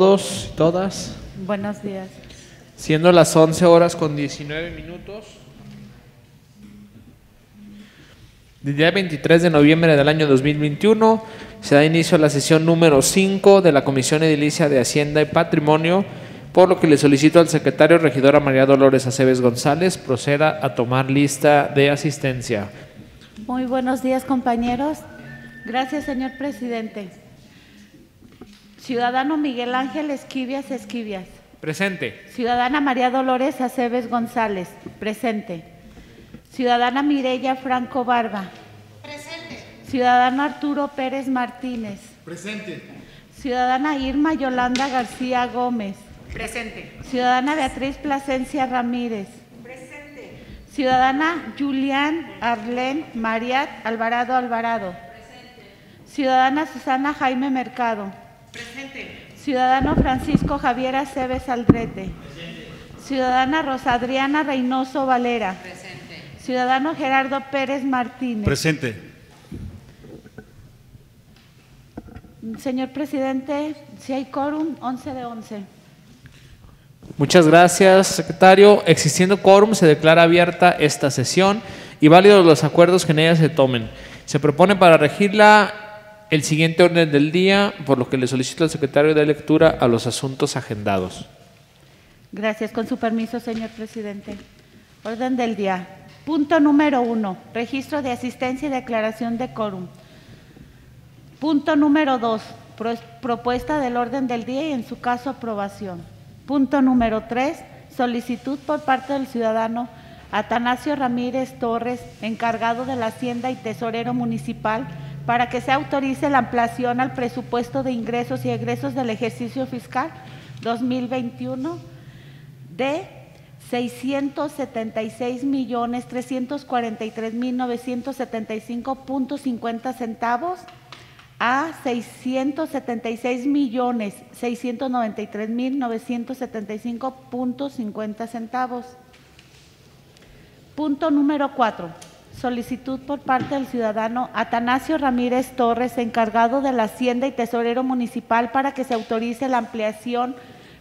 todos y todas. Buenos días. Siendo las 11 horas con 19 minutos. El día 23 de noviembre del año 2021 se da inicio a la sesión número 5 de la Comisión Edilicia de Hacienda y Patrimonio, por lo que le solicito al secretario regidora María Dolores Aceves González proceda a tomar lista de asistencia. Muy buenos días, compañeros. Gracias, señor presidente. Ciudadano Miguel Ángel Esquivias Esquivias. Presente. Ciudadana María Dolores Aceves González. Presente. Ciudadana Mireya Franco Barba. Presente. Ciudadano Arturo Pérez Martínez. Presente. Ciudadana Irma Yolanda García Gómez. Presente. Ciudadana Beatriz Plasencia Ramírez. Presente. Ciudadana Julián Arlén Mariat Alvarado Alvarado. Ciudadana Susana Jaime Mercado. Presente. Ciudadano Francisco Javier Aceves Aldrete. Ciudadana Rosa Adriana Reynoso Valera. Presente. Ciudadano Gerardo Pérez Martínez. Presente. Señor presidente, si hay quórum, 11 de 11. Muchas gracias, secretario. Existiendo quórum, se declara abierta esta sesión y válidos los acuerdos que en ella se tomen. Se propone para regirla el siguiente orden del día, por lo que le solicito al secretario de lectura a los asuntos agendados. Gracias. Con su permiso, señor presidente. Orden del día. Punto número uno, registro de asistencia y declaración de quórum. Punto número dos, pro- propuesta del orden del día y en su caso aprobación. Punto número tres, solicitud por parte del ciudadano Atanasio Ramírez Torres, encargado de la Hacienda y Tesorero Municipal, para que se autorice la ampliación al presupuesto de ingresos y egresos del ejercicio fiscal 2021 de 676 millones 343 mil 975.50 centavos a 676 millones 693 mil 975.50 centavos. Punto número cuatro. Solicitud por parte del ciudadano Atanasio Ramírez Torres, encargado de la Hacienda y Tesorero Municipal, para que se autorice la ampliación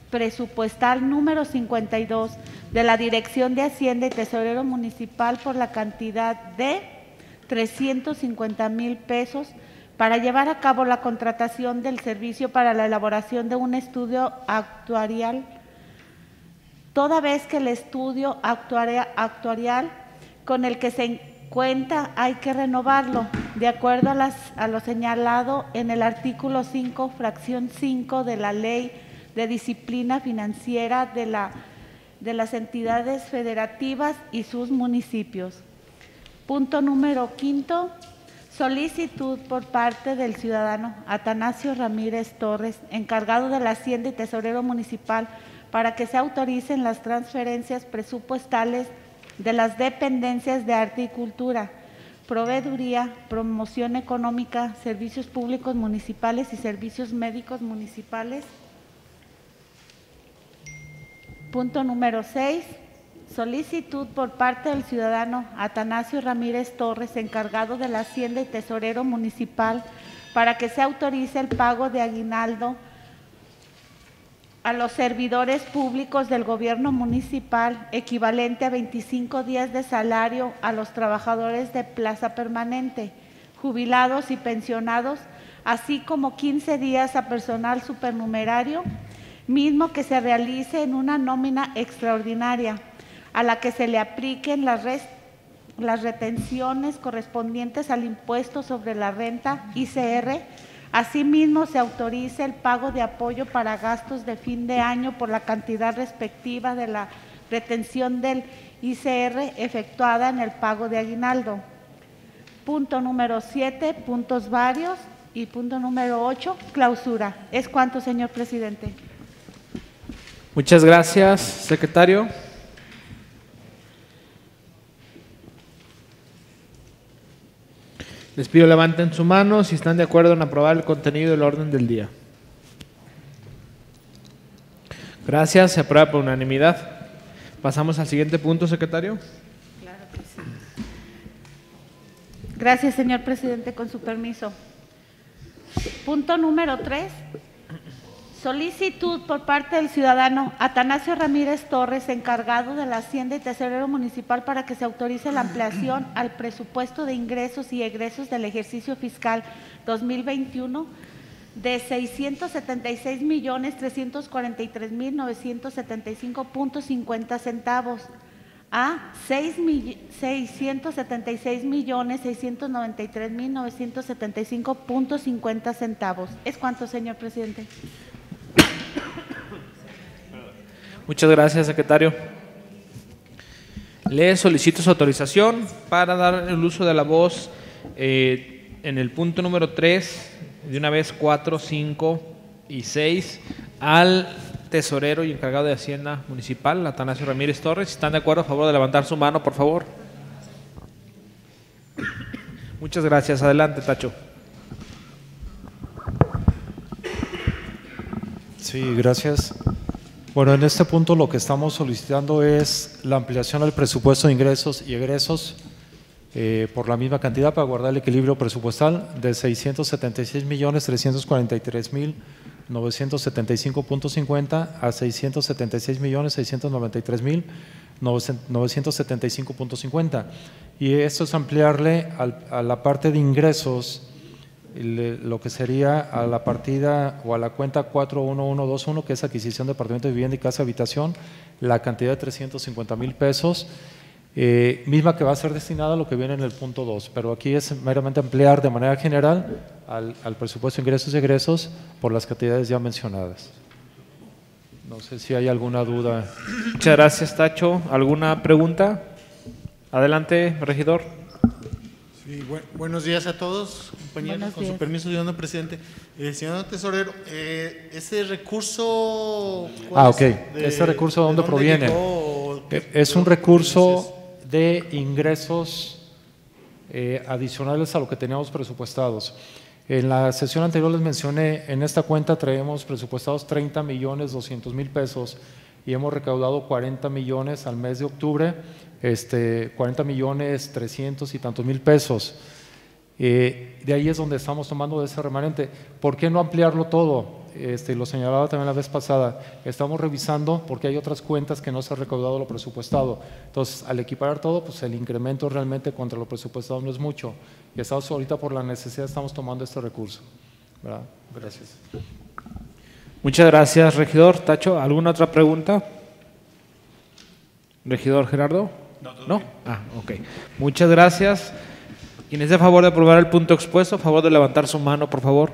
presupuestal número 52 de la Dirección de Hacienda y Tesorero Municipal por la cantidad de 350 mil pesos para llevar a cabo la contratación del servicio para la elaboración de un estudio actuarial. Toda vez que el estudio actuaria- actuarial con el que se cuenta hay que renovarlo, de acuerdo a, las, a lo señalado en el artículo 5, fracción 5 de la Ley de Disciplina Financiera de, de las entidades federativas y sus municipios. Punto número quinto, solicitud por parte del ciudadano Atanasio Ramírez Torres, encargado de la Hacienda y Tesorero Municipal, para que se autoricen las transferencias presupuestales de las dependencias de arte y cultura, proveeduría, promoción económica, servicios públicos municipales y servicios médicos municipales. Punto número 6. Solicitud por parte del ciudadano Atanasio Ramírez Torres, encargado de la Hacienda y Tesorero Municipal, para que se autorice el pago de aguinaldo a los servidores públicos del gobierno municipal, equivalente a 25 días de salario a los trabajadores de plaza permanente, jubilados y pensionados, así como 15 días a personal supernumerario, mismo que se realice en una nómina extraordinaria, a la que se le apliquen las, las retenciones correspondientes al impuesto sobre la renta ICR. Asimismo, se autoriza el pago de apoyo para gastos de fin de año por la cantidad respectiva de la retención del ICR efectuada en el pago de aguinaldo. Punto número 7, puntos varios. Y punto número 8, clausura. ¿Es cuánto, señor presidente? Muchas gracias, secretario. Les pido levanten su mano si están de acuerdo en aprobar el contenido del orden del día. Gracias, se aprueba por unanimidad. Pasamos al siguiente punto, secretario. Gracias, señor presidente, con su permiso. Punto número tres. Solicitud por parte del ciudadano Atanasio Ramírez Torres, encargado de la Hacienda y Tesorero Municipal, para que se autorice la ampliación al presupuesto de ingresos y egresos del ejercicio fiscal 2021 de 676 millones 343 mil 975.50 centavos a 6 mill- 676 millones 693 mil 975.50 centavos. ¿Es cuánto, señor presidente? Muchas gracias, secretario. Le solicito su autorización para dar el uso de la voz eh, en el punto número 3, de una vez 4, 5 y 6, al tesorero y encargado de Hacienda Municipal, Atanasio Ramírez Torres. Si están de acuerdo, a favor de levantar su mano, por favor. Muchas gracias. Adelante, Tacho. Sí, gracias. Bueno, en este punto lo que estamos solicitando es la ampliación al presupuesto de ingresos y egresos eh, por la misma cantidad para guardar el equilibrio presupuestal de 676 millones 343 mil 975.50 a 676 millones 693 mil 975.50 y esto es ampliarle al- a la parte de ingresos lo que sería a la partida o a la cuenta 41121, que es adquisición de departamento de vivienda y casa habitación, la cantidad de 350 mil pesos, eh, misma que va a ser destinada a lo que viene en el punto 2, pero aquí es meramente ampliar de manera general al, al presupuesto de ingresos y egresos por las cantidades ya mencionadas. No sé si hay alguna duda. Muchas gracias, Tacho. ¿Alguna pregunta? Adelante, regidor. Sí, bu- buenos días a todos, compañeros. Buenos Con su permiso, señor presidente. Eh, señor tesorero, eh, ¿ese recurso. Ah, es? ok. ¿Ese recurso de dónde proviene? llegó o qué- Eh, Es un de recurso de ingresos eh, adicionales a lo que teníamos presupuestados. En la sesión anterior les mencioné, en esta cuenta traemos presupuestados 30 millones 200 mil pesos y hemos recaudado 40 millones al mes de octubre, este, 40 millones 300 y tantos mil pesos. Eh, de ahí es donde estamos tomando de ese remanente. ¿Por qué no ampliarlo todo? Este, lo señalaba también la vez pasada. Estamos revisando porque hay otras cuentas que no se ha recaudado lo presupuestado. Entonces, al equiparar todo, pues el incremento realmente contra lo presupuestado no es mucho. Y estamos ahorita por la necesidad, estamos tomando este recurso. ¿verdad? Gracias. Muchas gracias, regidor. Tacho, ¿alguna otra pregunta? Regidor Gerardo. No, Ah, ok. Muchas gracias. Quien es de favor de aprobar el punto expuesto, a favor de levantar su mano, por favor.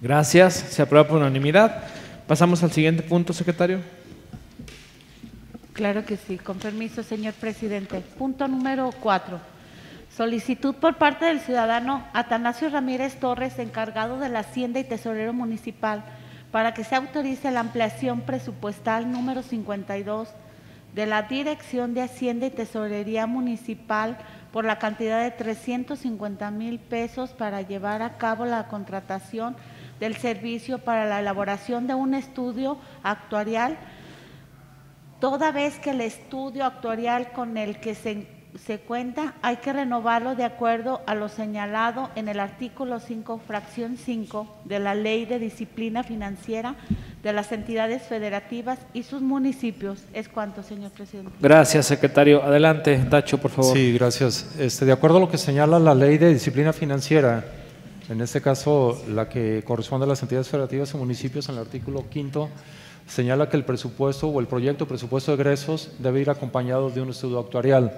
Gracias. Se aprueba por unanimidad. Pasamos al siguiente punto, secretario. Claro que sí, con permiso, señor presidente. Punto número cuatro. Solicitud por parte del ciudadano Atanasio Ramírez Torres, encargado de la Hacienda y Tesorero Municipal, para que se autorice la ampliación presupuestal número 52 de la Dirección de Hacienda y Tesorería Municipal por la cantidad de 350 mil pesos para llevar a cabo la contratación del servicio para la elaboración de un estudio actuarial. Toda vez que el estudio actuarial con el que se, se cuenta hay que renovarlo de acuerdo a lo señalado en el artículo 5, fracción 5 de la Ley de Disciplina Financiera de las entidades federativas y sus municipios. ¿Es cuánto, señor presidente? Gracias, secretario. Adelante, Tacho, por favor. Sí, gracias. Este, de acuerdo a lo que señala la ley de disciplina financiera, en este caso la que corresponde a las entidades federativas y municipios, en el artículo quinto, señala que el presupuesto o el proyecto presupuesto de egresos debe ir acompañado de un estudio actuarial.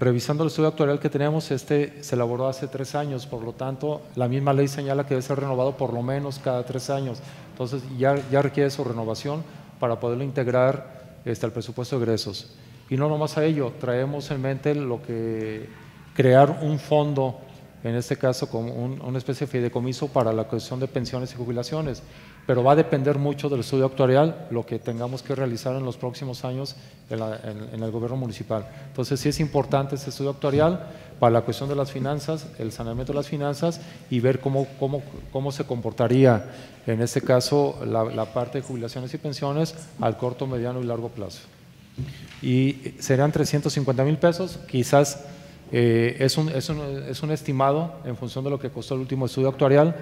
Revisando el estudio actuarial que tenemos, este se elaboró hace tres años, por lo tanto, la misma ley señala que debe ser renovado por lo menos cada tres años. Entonces, ya, ya requiere su renovación para poderlo integrar este, al presupuesto de egresos. Y no nomás a ello, traemos en mente lo que crear un fondo, en este caso como un- una especie de fideicomiso para la cuestión de pensiones y jubilaciones, pero va a depender mucho del estudio actuarial, lo que tengamos que realizar en los próximos años en, la- en- en el gobierno municipal. Entonces sí es importante este estudio actuarial para la cuestión de las finanzas, el saneamiento de las finanzas y ver cómo, cómo, cómo se comportaría en este caso la, la parte de jubilaciones y pensiones al corto, mediano y largo plazo y serán 350 mil pesos. Quizás eh, es, un, es, un, es un estimado en función de lo que costó el último estudio actuarial.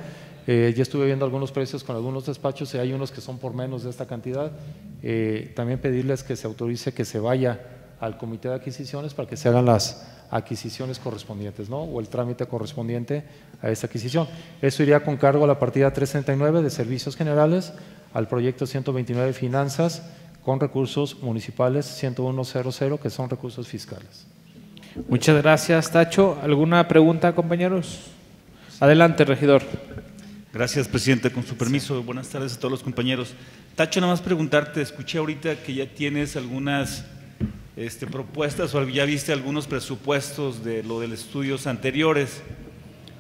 Eh, ya estuve viendo algunos precios con algunos despachos y hay unos que son por menos de esta cantidad. Eh, también pedirles que se autorice que se vaya al comité de adquisiciones para que se hagan las adquisiciones correspondientes, ¿no? O el trámite correspondiente a esta adquisición. Eso iría con cargo a la partida 339 de servicios generales, al proyecto 129 de finanzas, con recursos municipales 10100, que son recursos fiscales. Muchas gracias, Tacho. ¿Alguna pregunta, compañeros? Adelante, regidor. Gracias, presidente. Con su permiso, buenas tardes a todos los compañeros. Tacho, nada más preguntarte, escuché ahorita que ya tienes algunas este, propuestas o ya viste algunos presupuestos de lo de los estudios anteriores.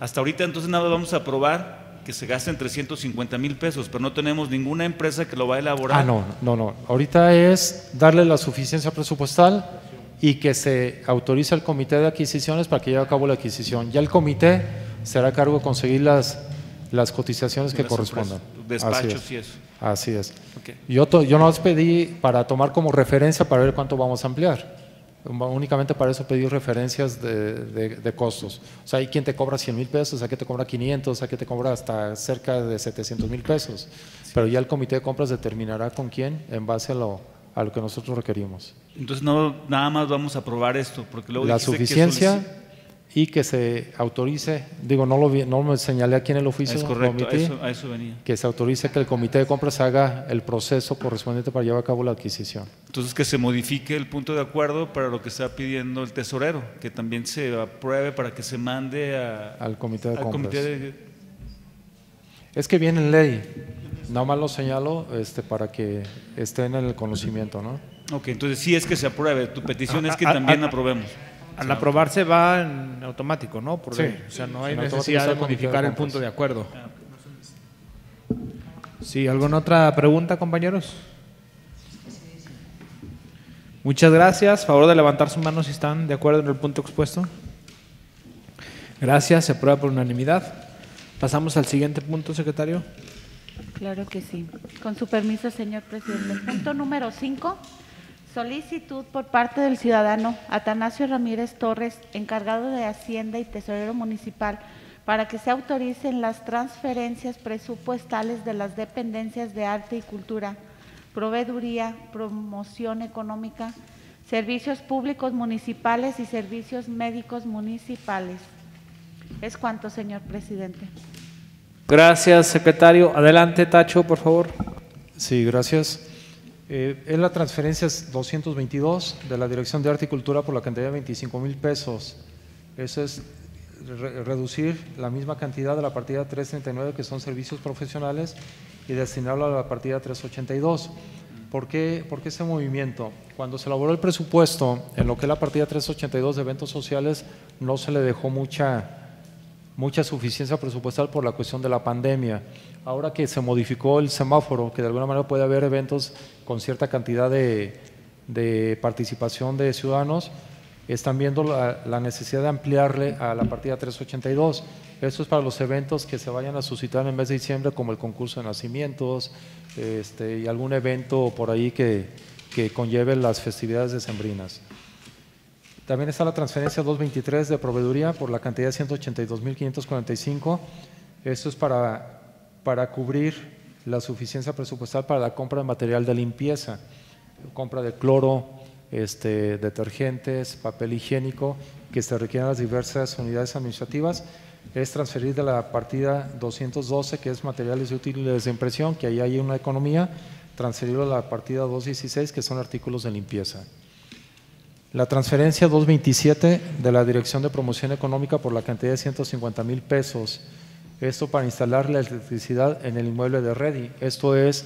Hasta ahorita entonces nada vamos a aprobar que se gasten 350 mil pesos, pero no tenemos ninguna empresa que lo va a elaborar. Ah, no, no, no. Ahorita es darle la suficiencia presupuestal y que se autorice al comité de adquisiciones para que lleve a cabo la adquisición. Ya el comité será a cargo de conseguir las, las cotizaciones que Las correspondan. Despachos Así y es. eso. Así es. Ok. Yo, yo nos pedí para tomar como referencia para ver cuánto vamos a ampliar. Únicamente para eso pedí referencias de, de- de costos. O sea, hay quien te cobra 100 mil pesos, hay quien te cobra 500, hay quien te cobra hasta cerca de 700 mil pesos. Pero ya el comité de compras determinará con quién en base a lo, a lo que nosotros requerimos. Entonces no, nada más vamos a aprobar esto, porque luego La que suficiencia solici- y que se autorice, digo, no lo vi- no me señalé aquí en el oficio, Es correcto, a eso, a eso venía. que se autorice que el comité de compras haga el proceso correspondiente para llevar a cabo la adquisición. Entonces que se modifique el punto de acuerdo para lo que está pidiendo el tesorero, que también se apruebe para que se mande a- Al comité de al compras. comité de- Es que viene en ley, nada más lo señalo este, para que estén en el conocimiento, ¿no? Ok, entonces sí es que se apruebe. Tu petición Ah, es que ah, también ah, aprobemos. Al aprobarse va en automático, ¿no? Por Sí. ley. O sea, no hay necesidad de modificar el punto de acuerdo. Sí, ¿alguna otra pregunta, compañeros? Muchas gracias. Favor de levantar su mano si están de acuerdo en el punto expuesto. Gracias, se aprueba por unanimidad. Pasamos al siguiente punto, secretario. Claro que sí. Con su permiso, señor presidente. Punto número 5. Solicitud por parte del ciudadano Atanasio Ramírez Torres, encargado de Hacienda y Tesorero Municipal, para que se autoricen las transferencias presupuestales de las dependencias de arte y cultura, proveeduría, promoción económica, servicios públicos municipales y servicios médicos municipales. Es cuanto, señor presidente. Gracias, secretario. Adelante, Tacho, por favor. Sí, gracias. Eh, es la transferencia 222 de la Dirección de Arte y Cultura por la cantidad de 25 mil pesos. Eso es re- reducir la misma cantidad de la partida 339, que son servicios profesionales, y destinarlo a la partida 382. ¿Por qué, ¿Por qué ese movimiento? Cuando se elaboró el presupuesto, en lo que es la partida 382 de eventos sociales, no se le dejó mucha, mucha suficiencia presupuestal por la cuestión de la pandemia. Ahora que se modificó el semáforo, que de alguna manera puede haber eventos con cierta cantidad de, participación de ciudadanos, están viendo la, necesidad de ampliarle a la partida 382. Esto es para los eventos que se vayan a suscitar en mes de diciembre, como el concurso de nacimientos este, y algún evento por ahí que, que conlleve las festividades decembrinas. También está la transferencia 223 de proveeduría por la cantidad de 182.545. Esto es para, para cubrir la suficiencia presupuestal para la compra de material de limpieza, compra de cloro, este, detergentes, papel higiénico, que se requieren en las diversas unidades administrativas. Es transferir de la partida 212, que es materiales y útiles de impresión, que ahí hay una economía, transferirlo a la partida 216, que son artículos de limpieza. La transferencia 227 de la Dirección de Promoción Económica por la cantidad de 150 mil pesos. Esto para instalar la electricidad en el inmueble de Ready. Esto es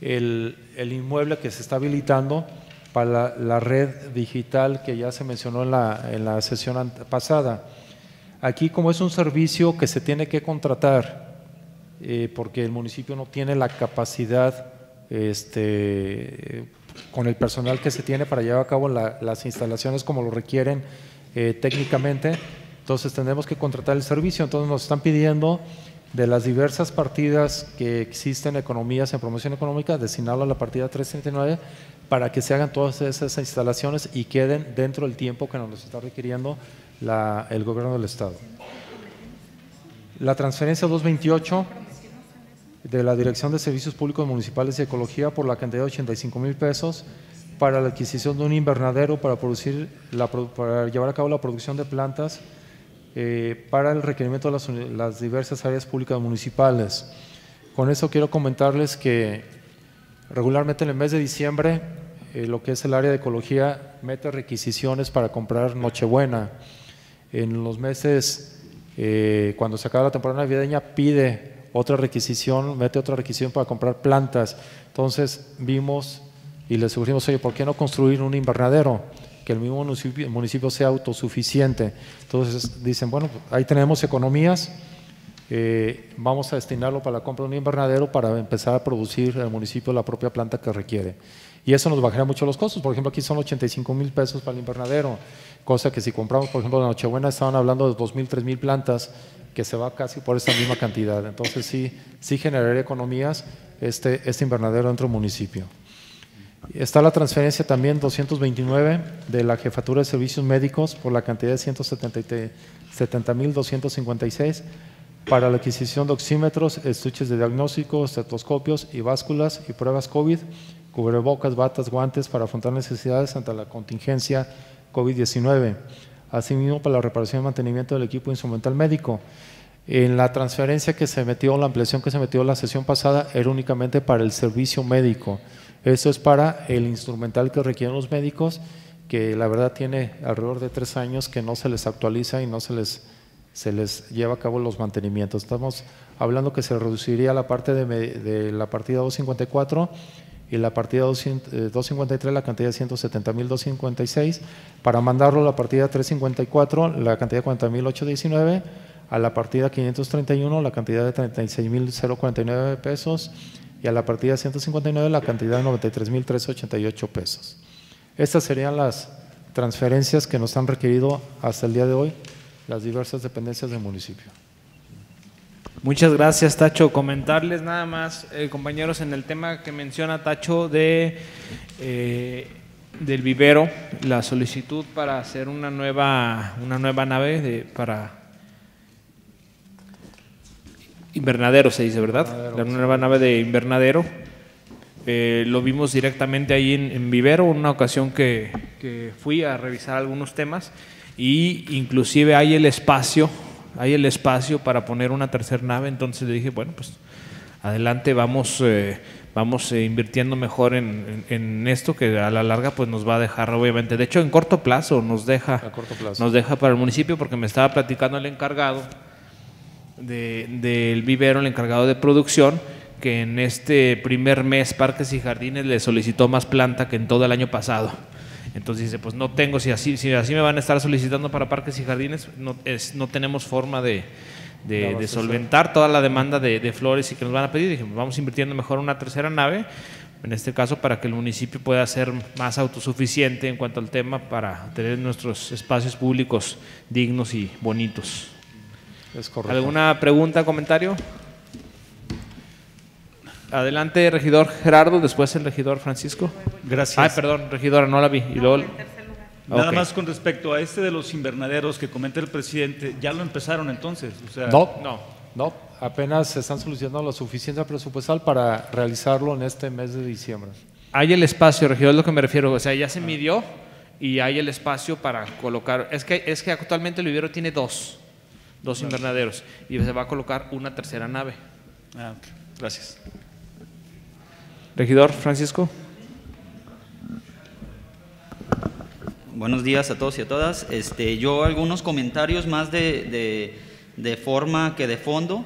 el, inmueble que se está habilitando para la, red digital que ya se mencionó en la, sesión pasada. Aquí, como es un servicio que se tiene que contratar, eh, porque el municipio no tiene la capacidad este, con el personal que se tiene para llevar a cabo la- las instalaciones como lo requieren eh, técnicamente, entonces tendremos que contratar el servicio, entonces nos están pidiendo de las diversas partidas que existen economías en promoción económica, destinarlo a la partida 339 para que se hagan todas esas instalaciones y queden dentro del tiempo que nos está requiriendo la- el gobierno del Estado. La transferencia 228 de la Dirección de Servicios Públicos Municipales y Ecología por la cantidad de 85 mil pesos para la adquisición de un invernadero para, producir la, para llevar a cabo la producción de plantas eh, para el requerimiento de las diversas áreas públicas municipales. Con eso quiero comentarles que regularmente en el mes de diciembre eh, lo que es el área de ecología mete requisiciones para comprar Nochebuena. En los meses, eh, cuando se acaba la temporada navideña, pide otra requisición, mete otra requisición para comprar plantas. Entonces vimos y le sugerimos, oye, ¿por qué no construir un invernadero? Que el mismo municipio, sea autosuficiente. Entonces dicen, bueno, ahí tenemos economías, eh, vamos a destinarlo para la compra de un invernadero para empezar a producir el municipio la propia planta que requiere. Y eso nos bajaría mucho los costos. Por ejemplo, aquí son 85 mil pesos para el invernadero, cosa que si compramos, por ejemplo, la Nochebuena estaban hablando de 2 mil, 3 mil plantas, que se va casi por esa misma cantidad. Entonces sí, sí generaría economías este, este invernadero dentro del municipio. Está la transferencia también 229 de la Jefatura de Servicios Médicos por la cantidad de 170.256 para la adquisición de oxímetros, estuches de diagnóstico, estetoscopios y básculas y pruebas COVID, cubrebocas, batas, guantes para afrontar necesidades ante la contingencia COVID-19. Asimismo, para la reparación y mantenimiento del equipo instrumental médico. En la transferencia que se metió, la ampliación que se metió la sesión pasada, era únicamente para el servicio médico. Eso es para el instrumental que requieren los médicos, que la verdad tiene alrededor de tres años que no se les actualiza y no se les, se les lleva a cabo los mantenimientos. Estamos hablando que se reduciría la parte de, de la partida 254 y la partida 200, eh, 253 la cantidad de 170.256 para mandarlo a la partida 354 la cantidad de 40.819 a la partida 531 la cantidad de 36.049 pesos y a la partida 159 la cantidad de 93.388 pesos. Estas serían las transferencias que nos han requerido hasta el día de hoy las diversas dependencias del municipio. Muchas gracias, Tacho. Comentarles nada más, eh, compañeros, en el tema que menciona Tacho de eh, del vivero, la solicitud para hacer una nueva una nueva nave de, para invernadero se dice, ¿verdad? La nueva nave de invernadero. Eh, lo vimos directamente ahí en, en Vivero, una ocasión que, que fui a revisar algunos temas y inclusive hay el espacio, hay el espacio para poner una tercera nave, entonces le dije, bueno, pues adelante vamos, eh, vamos eh, invirtiendo mejor en, en- en esto que a la larga pues nos va a dejar obviamente, de hecho en corto plazo nos deja, A corto plazo. nos deja para el municipio porque me estaba platicando el encargado de- del vivero, el encargado de producción, que en este primer mes Parques y Jardines le solicitó más planta que en todo el año pasado. Entonces dice, pues no tengo, si así, si así me van a estar solicitando para Parques y Jardines, no, es, no tenemos forma de, de- de solventar toda la demanda de, de flores y que nos van a pedir. Dije, vamos invirtiendo mejor una tercera nave, en este caso para que el municipio pueda ser más autosuficiente en cuanto al tema para tener nuestros espacios públicos dignos y bonitos. Es correcto. ¿Alguna pregunta, comentario? Adelante, regidor Gerardo, después el regidor Francisco. Gracias. Ay, perdón, regidora, no la vi. Y luego, Nada más con respecto a este de los invernaderos que comenta el presidente, ya lo empezaron entonces. O sea, No, No. no, apenas se están solicitando la suficiencia presupuestal para realizarlo en este mes de diciembre. hay el espacio, regidor, es lo que me refiero. O sea, ya se midió y hay el espacio para colocar. Es que, es que actualmente el vivero tiene dos, dos invernaderos y se va a colocar una tercera nave. Ah, ok. Gracias. Regidor Francisco. Buenos días a todos y a todas. Este, yo algunos comentarios más de, de- forma que de fondo.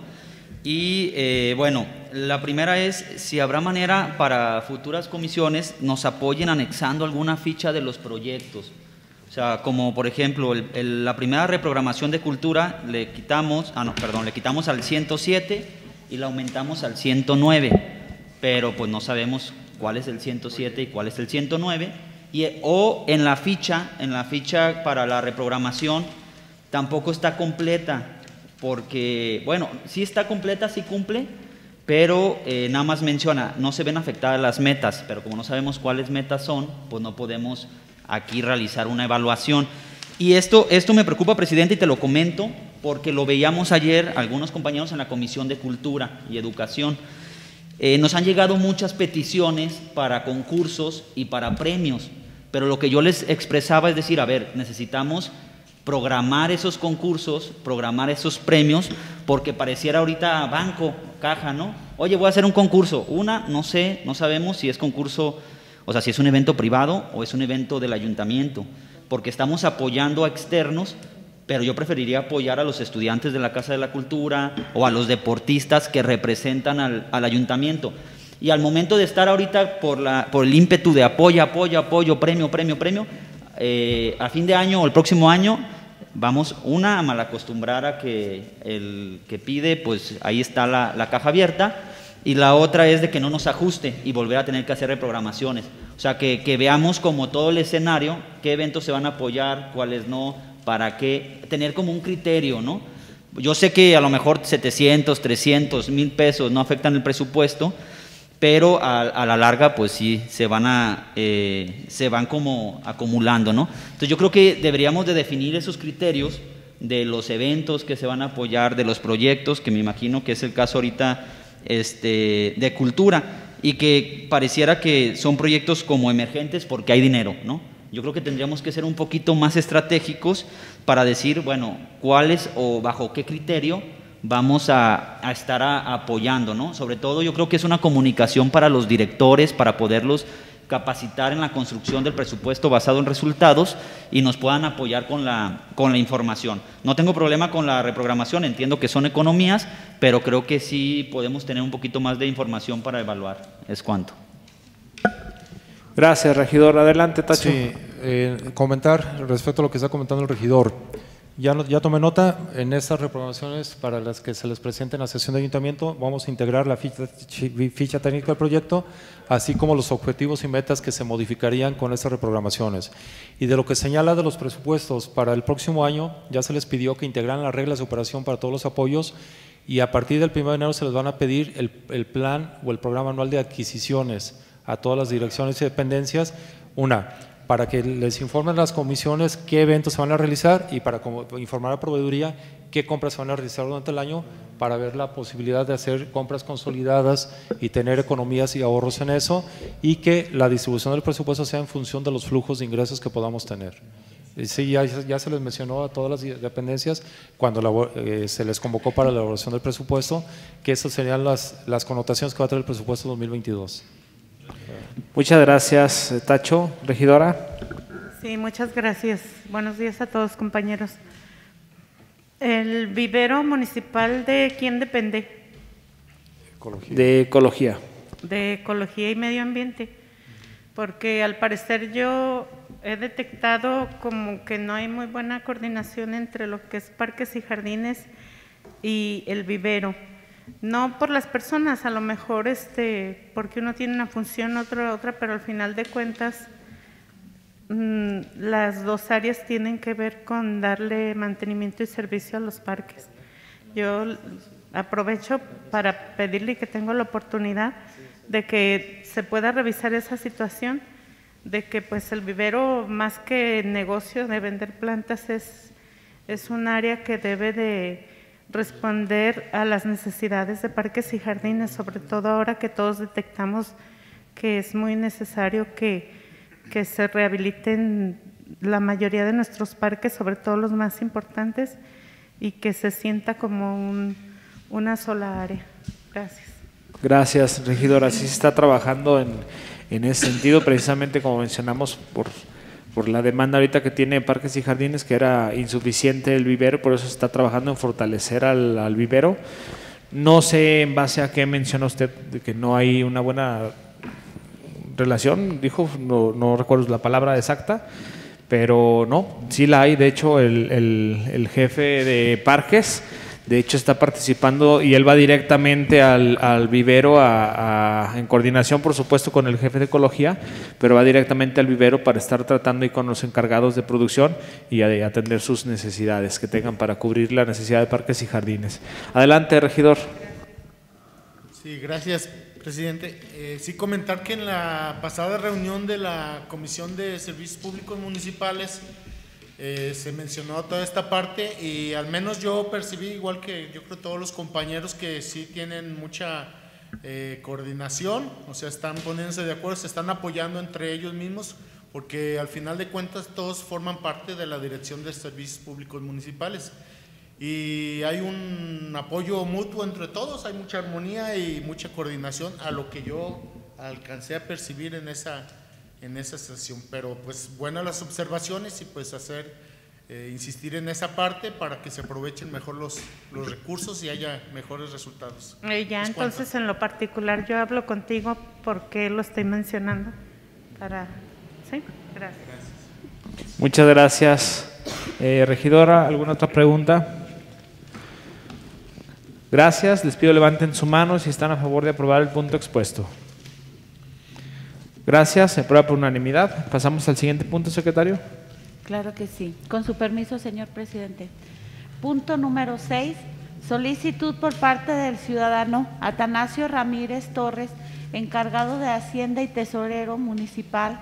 Y eh, bueno, la primera es si habrá manera para futuras comisiones nos apoyen anexando alguna ficha de los proyectos. O sea, como por ejemplo, la primera reprogramación de cultura le quitamos, ah no, perdón, le quitamos al 107 y la aumentamos al 109, pero pues no sabemos cuál es el 107 y cuál es el 109. Y, o en la ficha, en la ficha para la reprogramación, tampoco está completa, porque, bueno, sí está completa, sí cumple, pero eh, nada más menciona, no se ven afectadas las metas, pero como no sabemos cuáles metas son, pues no podemos aquí realizar una evaluación. Y esto, esto me preocupa, presidente, y te lo comento, porque lo veíamos ayer algunos compañeros en la Comisión de Cultura y Educación. Eh, nos han llegado muchas peticiones para concursos y para premios, pero lo que yo les expresaba es decir, a ver, necesitamos programar esos concursos, programar esos premios, porque pareciera ahorita banco, caja, ¿no? Oye, voy a hacer un concurso. Una, no sé, no sabemos si es concurso, o sea, si es un evento privado o es un evento del ayuntamiento, porque estamos apoyando a externos, pero yo preferiría apoyar a los estudiantes de la Casa de la Cultura o a los deportistas que representan al, al ayuntamiento. Y al momento de estar ahorita por, la, por el ímpetu de apoyo, apoyo, apoyo, premio, premio, premio, eh, a fin de año o el próximo año vamos, una, a malacostumbrar a que el que pide, pues ahí está la, la caja abierta, y la otra es de que no nos ajuste y volver a tener que hacer reprogramaciones. O sea, que, que veamos como todo el escenario, qué eventos se van a apoyar, cuáles no, para que tener como un criterio, ¿no? Yo sé que a lo mejor 700, 300, mil pesos no afectan el presupuesto, pero a, a la larga pues sí se van a eh, se van como acumulando, ¿no? Entonces yo creo que deberíamos de definir esos criterios de los eventos que se van a apoyar, de los proyectos, que me imagino que es el caso ahorita este, de cultura, y que pareciera que son proyectos como emergentes porque hay dinero, ¿no? Yo creo que tendríamos que ser un poquito más estratégicos para decir, bueno, cuáles o bajo qué criterio vamos a, estar apoyando, ¿no? Sobre todo yo creo que es una comunicación para los directores, para poderlos capacitar en la construcción del presupuesto basado en resultados y nos puedan apoyar con la, con la información. No tengo problema con la reprogramación, entiendo que son economías, pero creo que sí podemos tener un poquito más de información para evaluar. Es cuanto. Gracias, regidor. Adelante, Tacho. Sí, eh, comentar respecto a lo que está comentando el regidor. Ya, tomé nota, en estas reprogramaciones para las que se les presente en la sesión de ayuntamiento, vamos a integrar la ficha técnica del proyecto, así como los objetivos y metas que se modificarían con estas reprogramaciones. Y de lo que señala de los presupuestos para el próximo año, ya se les pidió que integraran las reglas de operación para todos los apoyos y a partir del 1 de enero se les van a pedir el, el plan o el programa anual de adquisiciones a todas las direcciones y dependencias. Una, para que les informen las comisiones qué eventos se van a realizar y para informar a proveeduría qué compras se van a realizar durante el año para ver la posibilidad de hacer compras consolidadas y tener economías y ahorros en eso y que la distribución del presupuesto sea en función de los flujos de ingresos que podamos tener. Y Sí, ya, ya se les mencionó a todas las dependencias cuando eh, se les convocó para la elaboración del presupuesto que esas serían las, las connotaciones que va a tener el presupuesto 2022. Muchas gracias, Tacho. Regidora. Sí, muchas gracias. Buenos días a todos, compañeros. ¿El vivero municipal de quién depende? De Ecología. De Ecología y Medio Ambiente. Porque al parecer yo he detectado como que no hay muy buena coordinación entre lo que es parques y jardines y el vivero. No por las personas, a lo mejor este, porque uno tiene una función, otro otra, pero al final de cuentas mm, las dos áreas tienen que ver con darle mantenimiento y servicio a los parques. Yo aprovecho para pedirle que tengo la oportunidad de que se pueda revisar esa situación, de que pues el vivero más que negocio de vender plantas es, es un área que debe de responder a las necesidades de parques y jardines, sobre todo ahora que todos detectamos que es muy necesario que, que se rehabiliten la mayoría de nuestros parques, sobre todo los más importantes, y que se sienta como un- una sola área. Gracias. Gracias, regidora. Sí se está trabajando en, en ese sentido, precisamente como mencionamos, por, por la demanda ahorita que tiene Parques y Jardines, que era insuficiente el vivero, por eso se está trabajando en fortalecer al, al vivero. No sé en base a qué menciona usted de que no hay una buena relación, dijo, no, no recuerdo la palabra exacta, pero no, sí la hay. De hecho, el, el- el jefe de parques, de hecho, está participando y él va directamente al, al vivero a- en coordinación, por supuesto, con el jefe de ecología, pero va directamente al vivero para estar tratando y con los encargados de producción y atender sus necesidades que tengan para cubrir la necesidad de parques y jardines. Adelante, regidor. Sí, gracias, presidente. Eh, sí, comentar que en la pasada reunión de la Comisión de Servicios Públicos Municipales eh, se mencionó toda esta parte y al menos yo percibí, igual que yo creo todos los compañeros, que sí tienen mucha eh, coordinación, o sea, están poniéndose de acuerdo, se están apoyando entre ellos mismos, porque al final de cuentas todos forman parte de la Dirección de Servicios Públicos Municipales. Y hay un apoyo mutuo entre todos, hay mucha armonía y mucha coordinación a lo que yo alcancé a percibir en esa, en esa sesión. Pero pues buenas las observaciones y pues hacer, eh, insistir en esa parte para que se aprovechen mejor los, los recursos y haya mejores resultados. Eh, ya, entonces en lo particular yo hablo contigo porque lo estoy mencionando. Para, ¿sí? Gracias. Muchas gracias. Eh, regidora, ¿alguna otra pregunta? Gracias. Les pido levanten su mano si están a favor de aprobar el punto expuesto. Gracias. Se aprueba por unanimidad. Pasamos al siguiente punto, secretario. Claro que sí. Con su permiso, señor presidente. Punto número 6. Solicitud por parte del ciudadano Atanasio Ramírez Torres, encargado de Hacienda y Tesorero Municipal,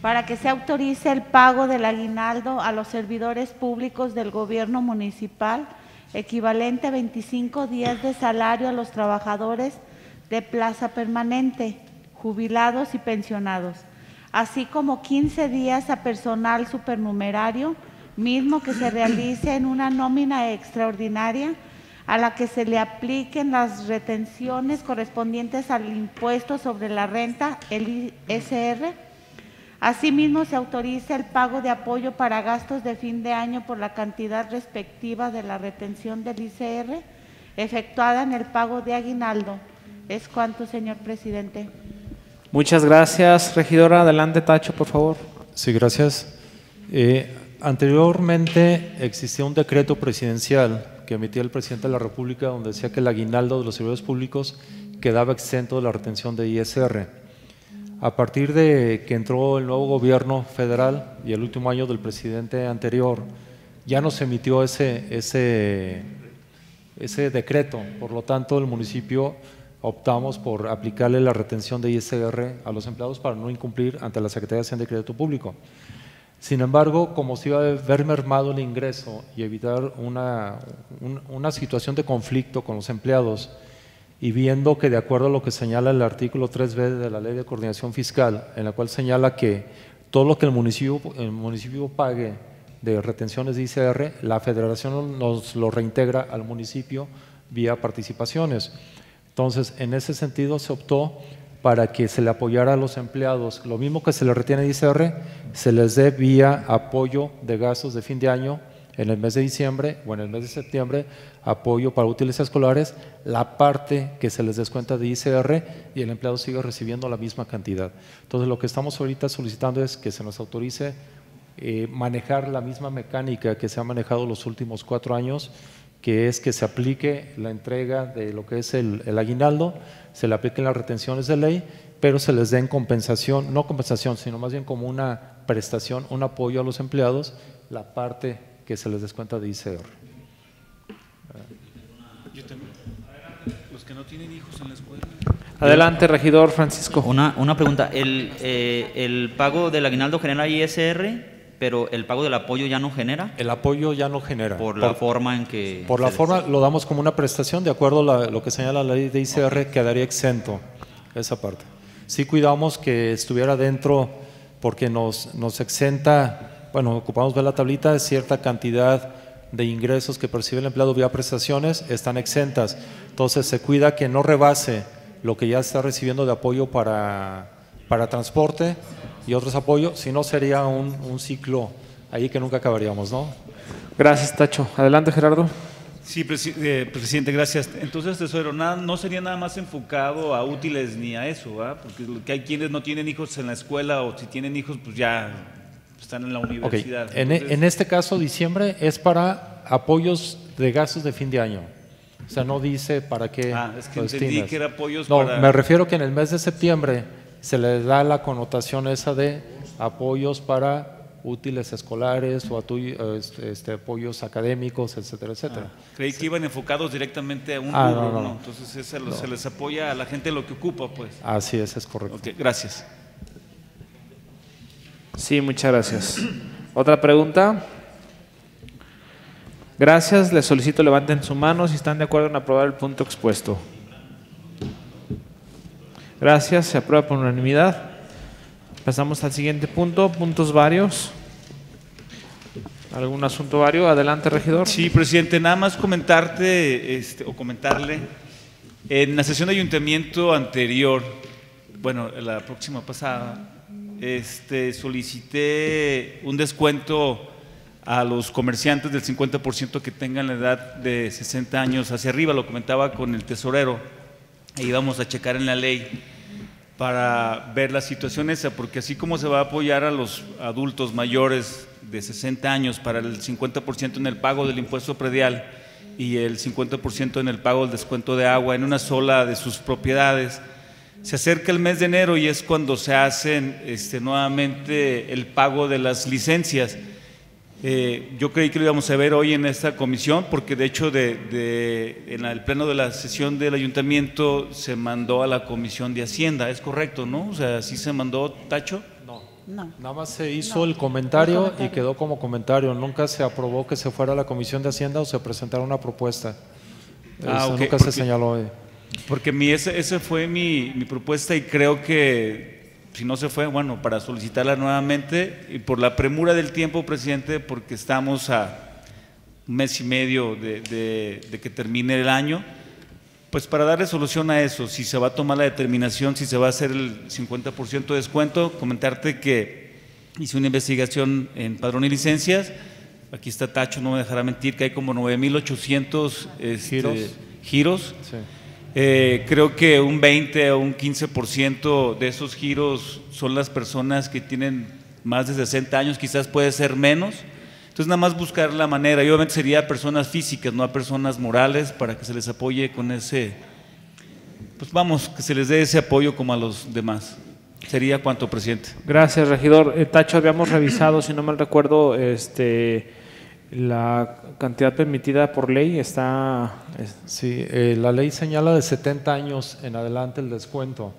para que se autorice el pago del aguinaldo a los servidores públicos del gobierno municipal, equivalente a 25 días de salario a los trabajadores de plaza permanente, jubilados y pensionados así como 15 días a personal supernumerario, mismo que se realice en una nómina extraordinaria a la que se le apliquen las retenciones correspondientes al impuesto sobre la renta, el ISR. Asimismo, se autoriza el pago de apoyo para gastos de fin de año por la cantidad respectiva de la retención del ICR efectuada en el pago de aguinaldo. ¿Es cuánto, señor presidente? Muchas gracias, regidora. Adelante, Tacho, por favor. Sí, gracias. Eh, anteriormente existía un decreto presidencial que emitía el presidente de la República donde decía que el aguinaldo de los servidores públicos quedaba exento de la retención de ISR. A partir de que entró el nuevo gobierno federal y el último año del presidente anterior, ya no se emitió ese, ese, ese decreto. Por lo tanto, el municipio optamos por aplicarle la retención de ISR a los empleados para no incumplir ante la Secretaría de Hacienda y Crédito Público. Sin embargo, como se iba a ver mermado el ingreso y evitar una, un- una situación de conflicto con los empleados, y viendo que de acuerdo a lo que señala el artículo 3b de la Ley de Coordinación Fiscal, en la cual señala que todo lo que el municipio, el municipio pague de retenciones de ICR, la federación nos lo reintegra al municipio vía participaciones. Entonces, en ese sentido se optó para que se le apoyara a los empleados, lo mismo que se les retiene ICR, se les dé vía apoyo de gastos de fin de año en el mes de diciembre o en el mes de septiembre, apoyo para útiles escolares, la parte que se les descuenta de ICR y el empleado sigue recibiendo la misma cantidad. Entonces, lo que estamos ahorita solicitando es que se nos autorice eh, manejar la misma mecánica que se ha manejado los últimos cuatro años, que es que se aplique la entrega de lo que es el, el aguinaldo, se le apliquen las retenciones de ley, pero se les den compensación, no compensación, sino más bien como una prestación, un apoyo a los empleados, la parte que se les descuenta de ICR. Yo también. Los que no tienen hijos en la escuela. Adelante, regidor Francisco. Una, una pregunta, el, eh, el pago del aguinaldo genera ISR, pero el pago del apoyo ya no genera El apoyo ya no genera. por la forma en que... Por la forma lo damos como una prestación, de acuerdo a la- lo que señala la ley de ICR, quedaría exento esa parte. Sí cuidamos que estuviera dentro porque nos, nos exenta, bueno, ocupamos ver la tablita, cierta cantidad de ingresos que percibe el empleado vía prestaciones están exentas. Entonces se cuida que no rebase lo que ya está recibiendo de apoyo para, para transporte y otros apoyos, si no sería un, un ciclo ahí que nunca acabaríamos, ¿no? Gracias, Tacho. Adelante, Gerardo. Sí, presi- eh, presidente, gracias. Entonces, tesorero, nada, no sería nada más enfocado a útiles ni a eso, ¿verdad? Porque que hay quienes no tienen hijos en la escuela o si tienen hijos, pues ya están en la universidad. En, e- Entonces, en este caso, diciembre es para apoyos de gastos de fin de año. O sea, no dice para qué. Ah, es que entendí que era apoyos No, para- me refiero que en el mes de septiembre se le da la connotación esa de apoyos para útiles escolares o atu- este, este, apoyos académicos, etcétera, etcétera. Creí que iban enfocados directamente a un Ah, rubro, no, no, ¿no? Entonces, ese se les apoya a la gente lo que ocupa, pues. Así es, es correcto. Ok, gracias. Sí, muchas gracias. ¿Otra pregunta? Gracias. Les solicito levanten su mano si están de acuerdo en aprobar el punto expuesto. Gracias, se aprueba por unanimidad. Pasamos al siguiente punto, puntos varios. ¿Algún asunto vario? Adelante, regidor. Sí, presidente, nada más comentarte este, o comentarle. En la sesión de ayuntamiento anterior, bueno, la próxima pasada, este, solicité un descuento a los comerciantes del 50% que tengan la edad de 60 años hacia arriba, lo comentaba con el tesorero, e íbamos a checar en la ley para ver la situación esa, porque así como se va a apoyar a los adultos mayores de 60 años para el 50% en el pago del impuesto predial y el 50% en el pago del descuento de agua en una sola de sus propiedades, se acerca el mes de enero y es cuando se hacen este, nuevamente el pago de las licencias. Eh, yo creí que lo íbamos a ver hoy en esta comisión, porque de hecho de, de- en el pleno de la sesión del ayuntamiento se mandó a la comisión de Hacienda, es correcto, ¿no? O sea, sí se mandó Tacho. No. No. Nada más se hizo el, comentario el comentario. y quedó como comentario. Nunca se aprobó que se fuera a la Comisión de Hacienda o se presentara una propuesta. Ah, Eso nunca porque- se señaló. eh. Porque mi, ese, ese fue mi, mi propuesta y creo que si no se fue, bueno, para solicitarla nuevamente y por la premura del tiempo, presidente, porque estamos a un mes y medio de, de- de que termine el año, pues para darle solución a eso, si se va a tomar la determinación, si se va a hacer el 50% de descuento, comentarte que hice una investigación en padrón y licencias, aquí está Tacho, no me dejará mentir, que hay como 9.800 este, Giros. giros. Sí. Eh, creo que un 20 o un 15% de esos giros son las personas que tienen más de 60 años, quizás puede ser menos. Entonces nada más buscar la manera, y obviamente sería a personas físicas, no a personas morales, para que se les apoye con ese, pues vamos, que se les dé ese apoyo como a los demás. Sería cuánto, presidente. Gracias, regidor. Eh, Tacho, habíamos revisado, si no mal recuerdo, este, la cantidad permitida por ley está... es- Sí, eh, la ley señala de 70 años en adelante el descuento.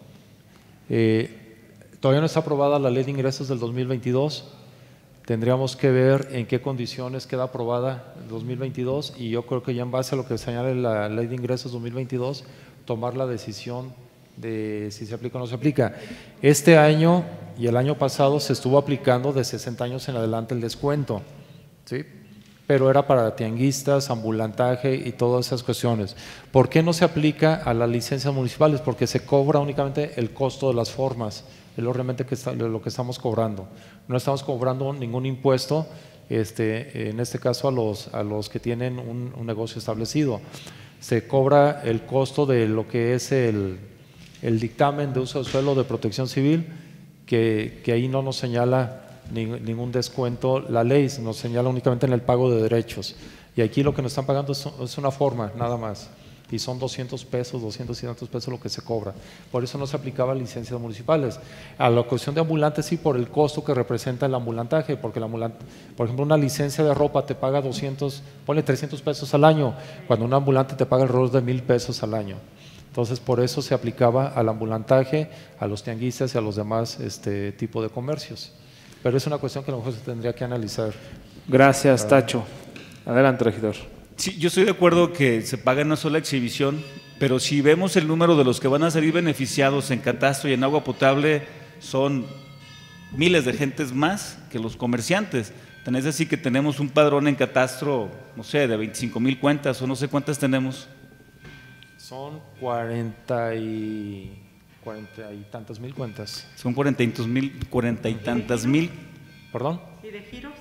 Eh, todavía no está aprobada la ley de ingresos del 2022. Tendríamos que ver en qué condiciones queda aprobada el 2022 y yo creo que ya en base a lo que señala la ley de ingresos 2022, tomar la decisión de si se aplica o no se aplica. Este año y el año pasado se estuvo aplicando de 60 años en adelante el descuento. ¿sí? Pero era para tianguistas, ambulantaje y todas esas cuestiones. ¿Por qué no se aplica a las licencias municipales? Porque se cobra únicamente el costo de las formas, es lo realmente que lo que estamos cobrando. No estamos cobrando ningún impuesto, este, en este caso a los, a los que tienen un, un negocio establecido. Se cobra el costo de lo que es el, el dictamen de uso de suelo de protección civil, que, que ahí no nos señala ni- ningún descuento la ley, nos señala únicamente en el pago de derechos. Y aquí lo que nos están pagando es, una forma, nada más. Y son 200 pesos, 200 y tantos pesos lo que se cobra. Por eso no se aplicaba licencias municipales. A la cuestión de ambulantes sí, por el costo que representa el ambulantaje, porque el ambulante, por ejemplo, una licencia de ropa te paga 200, ponle 300 pesos al año, cuando un ambulante te paga alrededor de mil pesos al año. Entonces, por eso se aplicaba al ambulantaje, a los tianguistas y a los demás este tipo de comercios. Pero es una cuestión que a lo mejor se tendría que analizar. Gracias, Tacho. Adelante, regidor. Sí, yo estoy de acuerdo que se paga en una sola exhibición, pero si vemos el número de los que van a salir beneficiados en catastro y en agua potable, son miles de gentes más que los comerciantes. Tan es así que tenemos un padrón en catastro, no sé, de 25 mil cuentas o no sé cuántas tenemos. Son 40 y, 40 y tantas mil cuentas. Son 40 y tantos mil, 40 y tantas mil. ¿Perdón? ¿Y de giros?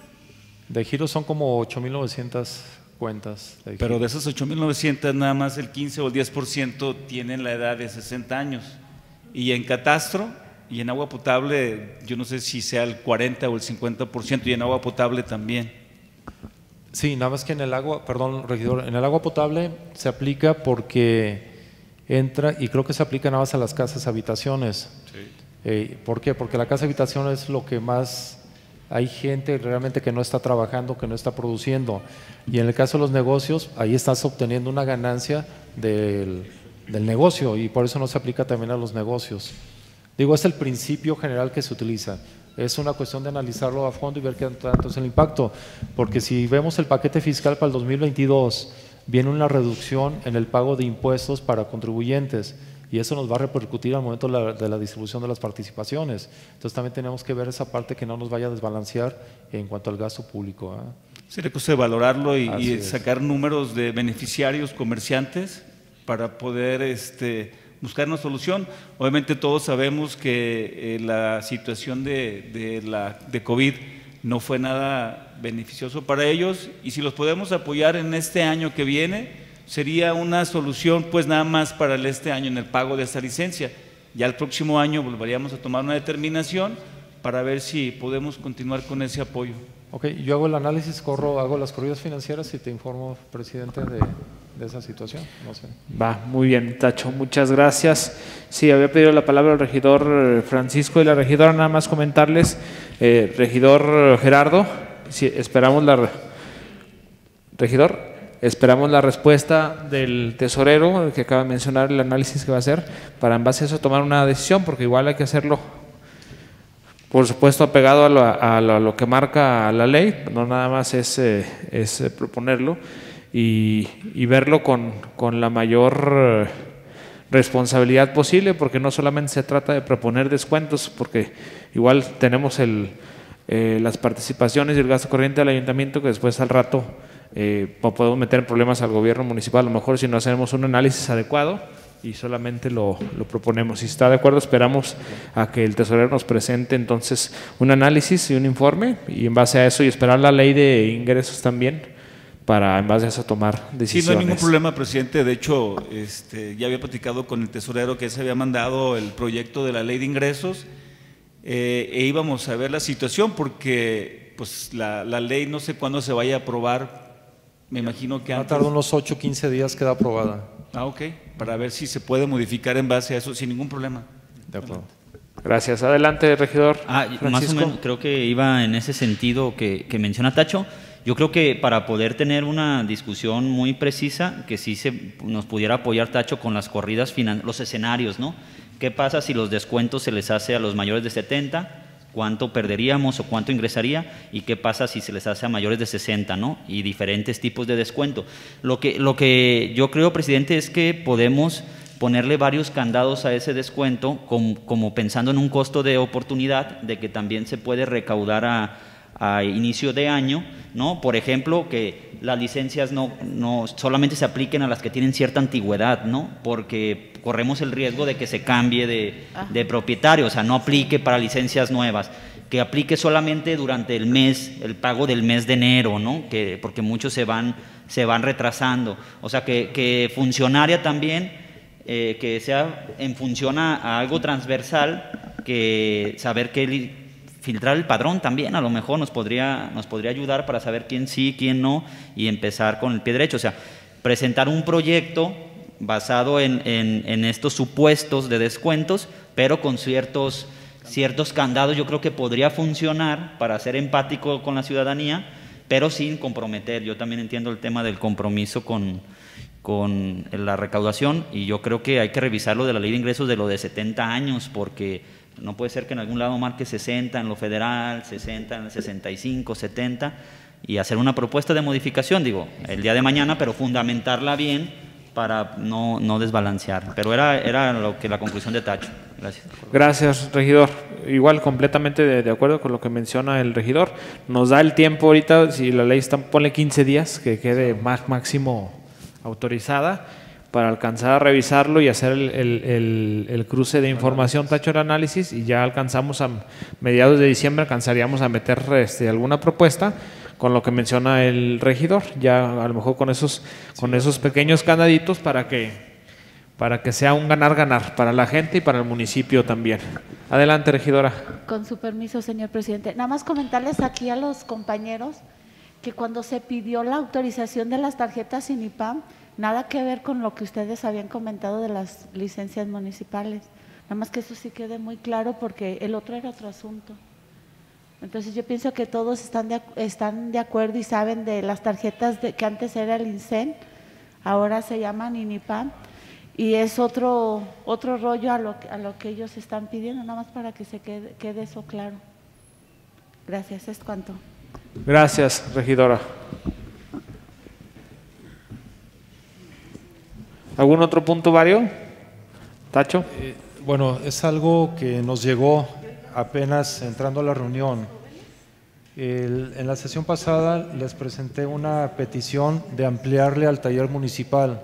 De giros son como 8.900 cuentas. de Pero de esas 8.900, nada más el 15 o el 10% tienen la edad de 60 años. Y en catastro y en agua potable, yo no sé si sea el 40 o el 50%, y en agua potable también. Sí, nada más que en el agua, perdón, regidor, en el agua potable se aplica porque entra, y creo que se aplica nada más a las casas habitaciones. Eh, ¿Por qué? Porque la casa habitación es lo que más hay gente realmente que no está trabajando, que no está produciendo. Y en el caso de los negocios, ahí estás obteniendo una ganancia del, del negocio y por eso no se aplica también a los negocios. Digo, es el principio general que se utiliza. Es una cuestión de analizarlo a fondo y ver qué tanto es el impacto. Porque si vemos el paquete fiscal para el 2022, viene una reducción en el pago de impuestos para contribuyentes y eso nos va a repercutir al momento de la, de la distribución de las participaciones. Entonces también tenemos que ver esa parte que no nos vaya a desbalancear en cuanto al gasto público. ¿ah? Sería cosa de valorarlo y, y es. sacar números de beneficiarios, comerciantes, para poder este, buscar una solución. Obviamente todos sabemos que eh, la situación de, de la, de COVID no fue nada beneficioso para ellos y si los podemos apoyar en este año que viene, sería una solución pues nada más para el este año en el pago de esta licencia. Ya el próximo año volveríamos a tomar una determinación para ver si podemos continuar con ese apoyo. Ok, yo hago el análisis, corro, hago las corridas financieras y te informo, presidente, de, de esa situación. No sé. Va, muy bien, Tacho, muchas gracias. Sí, había pedido la palabra el regidor eh, Francisco y la regidora, nada más comentarles, eh, regidor Gerardo, sí, esperamos la... re- Regidor, esperamos la respuesta del tesorero que acaba de mencionar el análisis que va a hacer para en base a eso tomar una decisión, porque igual hay que hacerlo por supuesto, apegado a lo, a lo- que marca la ley, no nada más es, eh, es, eh, proponerlo y, y verlo con, con la mayor responsabilidad posible, porque no solamente se trata de proponer descuentos, porque igual tenemos el, eh, las participaciones y el gasto corriente del ayuntamiento que después al rato eh, po- podemos meter en problemas al gobierno municipal, a lo mejor si no hacemos un análisis adecuado y solamente lo, lo proponemos. Si está de acuerdo, esperamos a que el tesorero nos presente entonces un análisis y un informe y en base a eso y esperar la ley de ingresos también para en base a eso tomar Sí, decisiones. no hay ningún problema, presidente. De hecho, este, ya había platicado con el tesorero que se había mandado el proyecto de la ley de ingresos eh, e íbamos a ver la situación porque pues, la, la ley no sé cuándo se vaya a aprobar. Me imagino que Va a antes. tardar unos 8 o 15 días, queda aprobada. Ah, ok. Para ver si se puede modificar en base a eso sin ningún problema. De acuerdo. Gracias. Adelante, regidor. Ah, más o Francisco. menos creo que iba en ese sentido que, que menciona Tacho. Yo creo que para poder tener una discusión muy precisa, que sí se nos pudiera apoyar Tacho con las corridas, finan- los escenarios, ¿no? ¿Qué pasa si los descuentos se les hace a los mayores de 70? ¿Cuánto perderíamos o cuánto ingresaría? ¿Y qué pasa si se les hace a mayores de 60, ¿no? Y diferentes tipos de descuento. Lo que, lo que yo creo, presidente, es que podemos ponerle varios candados a ese descuento, como, pensando en un costo de oportunidad, de que también se puede recaudar a, a inicio de año, ¿no? Por ejemplo, que las licencias no, no solamente se apliquen a las que tienen cierta antigüedad, ¿no? Porque corremos el riesgo de que se cambie de, de propietario, o sea, no aplique para licencias nuevas, que aplique solamente durante el mes, el pago del mes de enero, ¿no? Que, porque muchos se van, se van retrasando. O sea, que, que funcionaria también eh, que sea en función a, a algo transversal, que saber qué filtrar el padrón también a lo mejor nos podría, nos podría ayudar para saber quién sí, quién no y empezar con el pie derecho. O sea, presentar un proyecto basado en, en- estos supuestos de descuentos, pero con ciertos, ciertos candados yo creo que podría funcionar para ser empático con la ciudadanía, pero sin comprometer. Yo también entiendo el tema del compromiso con, con la recaudación y yo creo que hay que revisar lo de la ley de ingresos de lo de 70 años porque no puede ser que en algún lado marque 60 en lo federal, 60 en el 65, 70 y hacer una propuesta de modificación, digo, el día de mañana, pero fundamentarla bien para no, no desbalancear. Pero era, era lo que la conclusión de Tacho. Gracias. Gracias, regidor. Igual, completamente de, de acuerdo con lo que menciona el regidor. Nos da el tiempo ahorita, si la ley está, ponle 15 días, que quede más máximo autorizada para alcanzar a revisarlo y hacer el, el- el- el cruce de información, tacho el análisis y ya alcanzamos a mediados de diciembre alcanzaríamos a meter este, alguna propuesta con lo que menciona el regidor, ya a lo mejor con esos, con esos pequeños candaditos para que para que sea un ganar-ganar para la gente y para el municipio también. Adelante, regidora. Con su permiso, señor presidente. Nada más comentarles aquí a los compañeros que cuando se pidió la autorización de las tarjetas INIPAM, nada que ver con lo que ustedes habían comentado de las licencias municipales. Nada más que eso sí quede muy claro porque el otro era otro asunto. Entonces yo pienso que todos están de, están de acuerdo y saben de las tarjetas de, que antes era el INSEN, ahora se llaman INIPAM, y es otro, otro rollo a lo, a lo que ellos están pidiendo, nada más para que se quede, quede eso claro. Gracias, es cuanto. Gracias, regidora. ¿Algún otro punto, Vario? Tacho. Eh, bueno, es algo que nos llegó apenas entrando a la reunión. En la sesión pasada les presenté una petición de ampliarle al taller municipal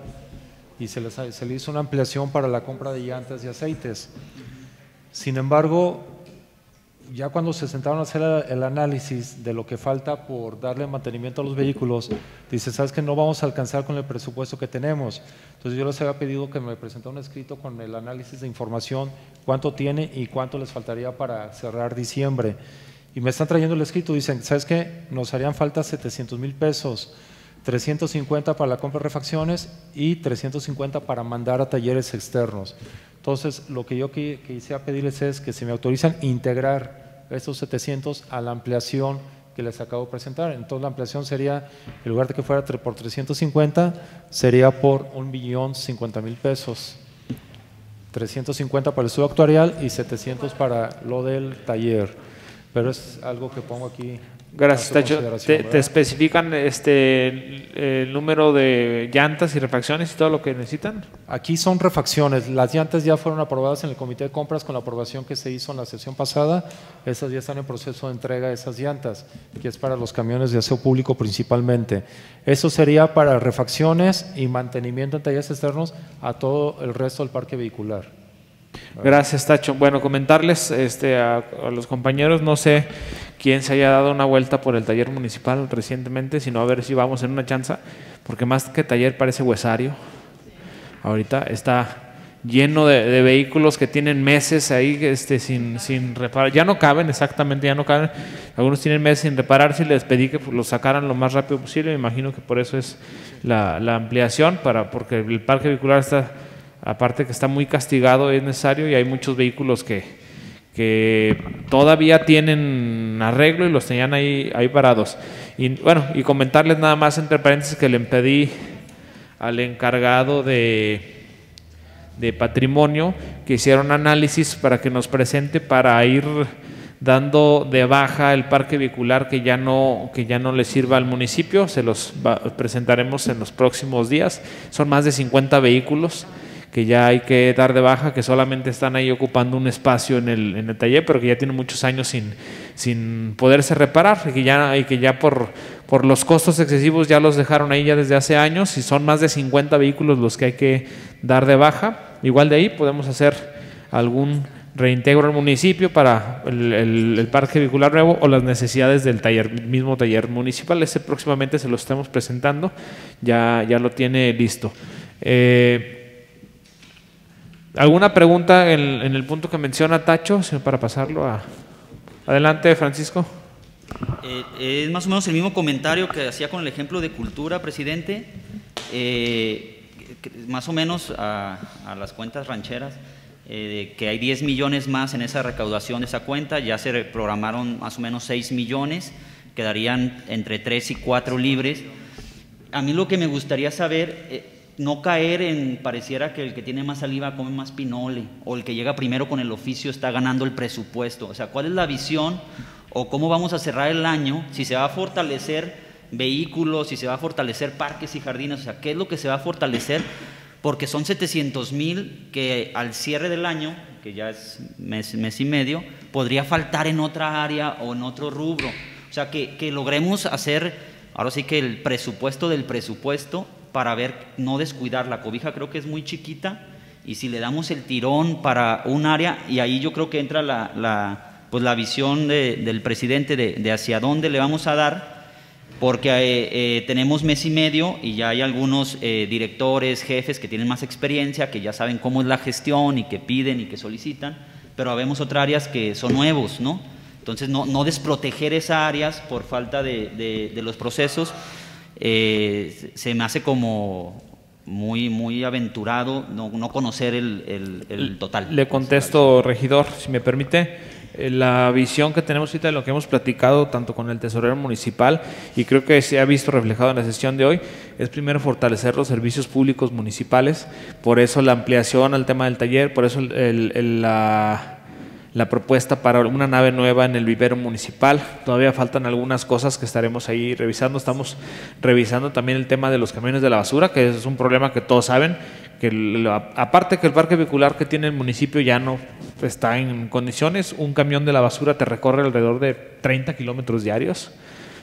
y se, les- le hizo una ampliación para la compra de llantas y aceites. Sin embargo, ya cuando se sentaron a hacer el, análisis de lo que falta por darle mantenimiento a los vehículos, dice, sabes que no vamos a alcanzar con el presupuesto que tenemos. Entonces yo les había pedido que me presentara un escrito con el análisis de información, cuánto tiene y cuánto les faltaría para cerrar diciembre. Y me están trayendo el escrito, dicen, ¿sabes qué? Nos harían falta 700 mil pesos, 350 para la compra de refacciones y 350 para mandar a talleres externos. Entonces, lo que yo qui- quisiera pedirles es que se me autorizan integrar estos 700 a la ampliación que les acabo de presentar. Entonces, la ampliación sería, en lugar de que fuera por 350, sería por un billón 50 mil pesos. 350 para el estudio actuarial y 700 para lo del taller. Pero es algo que pongo aquí. Gracias, Tacho. Te, especifican este, el, el número de llantas y refacciones y todo lo que necesitan? Aquí son refacciones. Las llantas ya fueron aprobadas en el comité de compras con la aprobación que se hizo en la sesión pasada. Esas ya están en proceso de entrega de esas llantas, que es para los camiones de aseo público principalmente. Eso sería para refacciones y mantenimiento en talleres externos a todo el resto del parque vehicular. Gracias, Tacho. Bueno, comentarles este, a, a los compañeros, no sé quién se haya dado una vuelta por el taller municipal recientemente, sino a ver si vamos en una chanza, porque más que taller parece huesario. Ahorita está lleno de, vehículos que tienen meses ahí este, sin, sin reparar. Ya no caben, exactamente, ya no caben. Algunos tienen meses sin repararse y les pedí que los sacaran lo más rápido posible. Me imagino que por eso es la, la ampliación, para, porque el parque vehicular está, aparte que está muy castigado, es necesario y hay muchos vehículos que, que todavía tienen arreglo y los tenían ahí, ahí parados. Y bueno, y comentarles nada más entre paréntesis que le pedí al encargado de, de patrimonio que hiciera un análisis para que nos presente para ir dando de baja el parque vehicular que ya no que ya no le sirva al municipio. Se los va- presentaremos en los próximos días. Son más de 50 vehículos que ya hay que dar de baja, que solamente están ahí ocupando un espacio en el, en el taller, pero que ya tienen muchos años sin, sin poderse reparar y que ya, y que ya por, por los costos excesivos ya los dejaron ahí ya desde hace años y son más de 50 vehículos los que hay que dar de baja. Igual de ahí podemos hacer algún reintegro al municipio para el, el- parque vehicular nuevo o las necesidades del taller, mismo taller municipal. Ese próximamente se lo estamos presentando, ya, ya lo tiene listo. Eh, ¿Alguna pregunta en, en el punto que menciona Tacho, para pasarlo a... Adelante, Francisco. Eh, es más o menos el mismo comentario que hacía con el ejemplo de cultura, presidente. Eh, más o menos a, a las cuentas rancheras, eh, que hay 10 millones más en esa recaudación de esa cuenta, ya se programaron más o menos 6 millones, quedarían entre 3 y 4 libres. A mí lo que me gustaría saber, eh, no caer en, pareciera que el que tiene más saliva come más pinole, o el que llega primero con el oficio está ganando el presupuesto. O sea, ¿cuál es la visión o cómo vamos a cerrar el año? Si se va a fortalecer vehículos, si se va a fortalecer parques y jardines, o sea, ¿qué es lo que se va a fortalecer? Porque son 700 mil que al cierre del año, que ya es mes, mes y medio, podría faltar en otra área o en otro rubro. O sea, que, que logremos hacer, ahora sí que el presupuesto del presupuesto para ver, no descuidar. La cobija creo que es muy chiquita y si le damos el tirón para un área, y ahí yo creo que entra la, la, pues la visión de- del presidente de, de hacia dónde le vamos a dar, porque eh, eh, tenemos mes y medio y ya hay algunos eh, directores, jefes que tienen más experiencia, que ya saben cómo es la gestión y que piden y que solicitan, pero habemos otras áreas que son nuevos, ¿no? Entonces, no, no desproteger esas áreas por falta de- de los procesos, eh, se- me hace como muy, muy aventurado no, no conocer el, el- el total. Le contesto, regidor, si me permite. Eh, La visión que tenemos ahorita de lo que hemos platicado tanto con el tesorero municipal y creo que se ha visto reflejado en la sesión de hoy es primero fortalecer los servicios públicos municipales, por eso la ampliación al tema del taller, por eso el- el- el- la, la propuesta para una nave nueva en el vivero municipal. Todavía faltan algunas cosas que estaremos ahí revisando. Estamos revisando también el tema de los camiones de la basura, que es un problema que todos saben, que aparte que el parque vehicular que tiene el municipio ya no está en condiciones, un camión de la basura te recorre alrededor de 30 kilómetros diarios.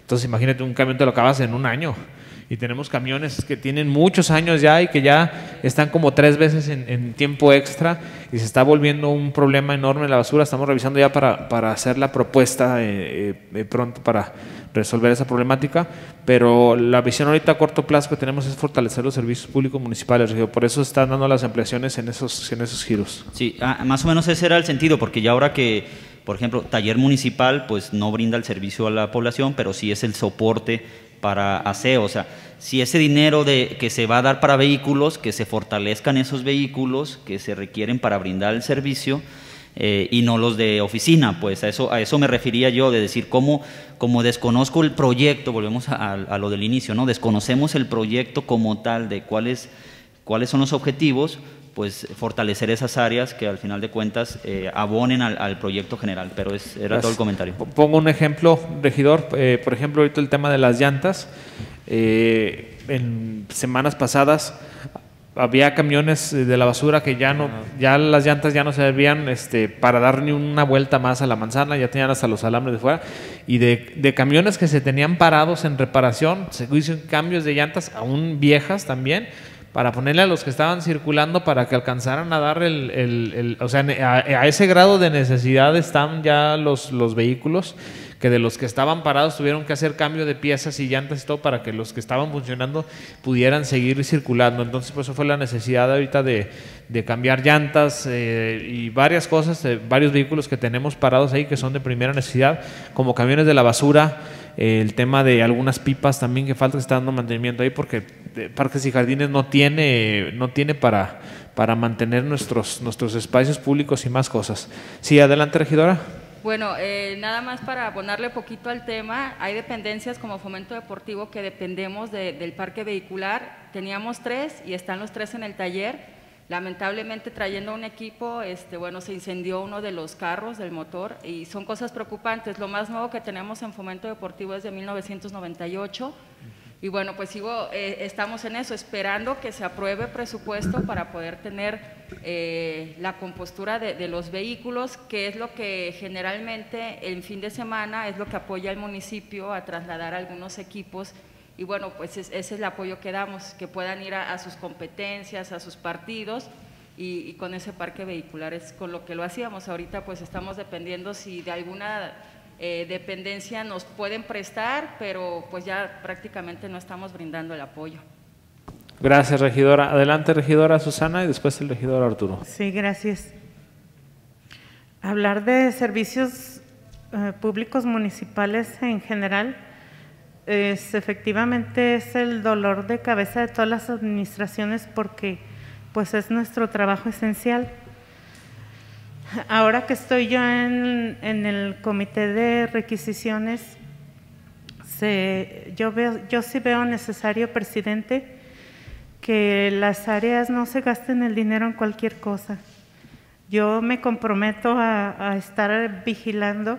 Entonces imagínate, un camión te lo acabas en un año. Y tenemos camiones que tienen muchos años ya y que ya están como tres veces en, en tiempo extra y se está volviendo un problema enorme la basura. Estamos revisando ya para, para hacer la propuesta eh, eh, eh, pronto para resolver esa problemática, pero la visión ahorita a corto plazo que tenemos es fortalecer los servicios públicos municipales, por eso están dando las ampliaciones en esos, en esos giros. Sí, ah, más o menos ese era el sentido, porque ya ahora que, por ejemplo, taller municipal, pues no brinda el servicio a la población, pero sí es el soporte para aseo. O sea, si ese dinero de, que se va a dar para vehículos, que se fortalezcan esos vehículos que se requieren para brindar el servicio. eh, y no los de oficina, pues a eso, me refería yo, de decir, cómo, como desconozco el proyecto, volvemos a, a lo del inicio, ¿no? Desconocemos el proyecto como tal, de cuáles, cuáles son los objetivos, pues fortalecer esas áreas que al final de cuentas eh, abonen al, al proyecto general, pero es, era todo el comentario. Pongo un ejemplo, regidor. eh, por ejemplo, ahorita el tema de las llantas. eh, en semanas pasadas había camiones de la basura que ya no, ya las llantas ya no servían este, para dar ni una vuelta más a la manzana, ya tenían hasta los alambres de fuera. Y de, de camiones que se tenían parados en reparación, se hizo cambios de llantas aún viejas también para ponerle a los que estaban circulando para que alcanzaran a dar el, el- el- o sea, a, ese grado de necesidad están ya los, los vehículos que de los que estaban parados tuvieron que hacer cambio de piezas y llantas y todo para que los que estaban funcionando pudieran seguir circulando. Entonces, pues eso fue la necesidad ahorita de, de cambiar llantas eh, y varias cosas, eh, varios vehículos que tenemos parados ahí que son de primera necesidad, como camiones de la basura, el tema de algunas pipas también que falta que está dando mantenimiento ahí porque Parques y Jardines no tiene, no tiene para, para mantener nuestros, nuestros espacios públicos y más cosas. Sí, adelante, regidora. Bueno, eh, nada más para abonarle poquito al tema, hay dependencias como Fomento Deportivo que dependemos de- del parque vehicular. Teníamos tres y están los tres en el taller. Lamentablemente trayendo un equipo, este, bueno, se incendió uno de los carros del motor y son cosas preocupantes. Lo más nuevo que tenemos en Fomento Deportivo es de 1998. Y bueno, pues sigo, eh, estamos en eso, esperando que se apruebe presupuesto para poder tener eh, la compostura de, los vehículos, que es lo que generalmente el fin de semana es lo que apoya al municipio a trasladar algunos equipos. Y bueno, pues es- ese es el apoyo que damos, que puedan ir a, a sus competencias, a sus partidos. Y, y con ese parque vehicular es con lo que lo hacíamos. Ahorita pues estamos dependiendo si de alguna eh, dependencia nos pueden prestar, pero pues ya prácticamente no estamos brindando el apoyo. Gracias, regidora. Adelante, regidora Susana y después el regidor Arturo. Sí, gracias. Hablar de servicios eh, públicos municipales en general es efectivamente es el dolor de cabeza de todas las administraciones porque pues es nuestro trabajo esencial. Ahora que estoy yo en, en el comité de requisiciones, yo, veo, yo sí veo necesario, presidente, que las áreas no se gasten el dinero en cualquier cosa. Yo me comprometo a, a estar vigilando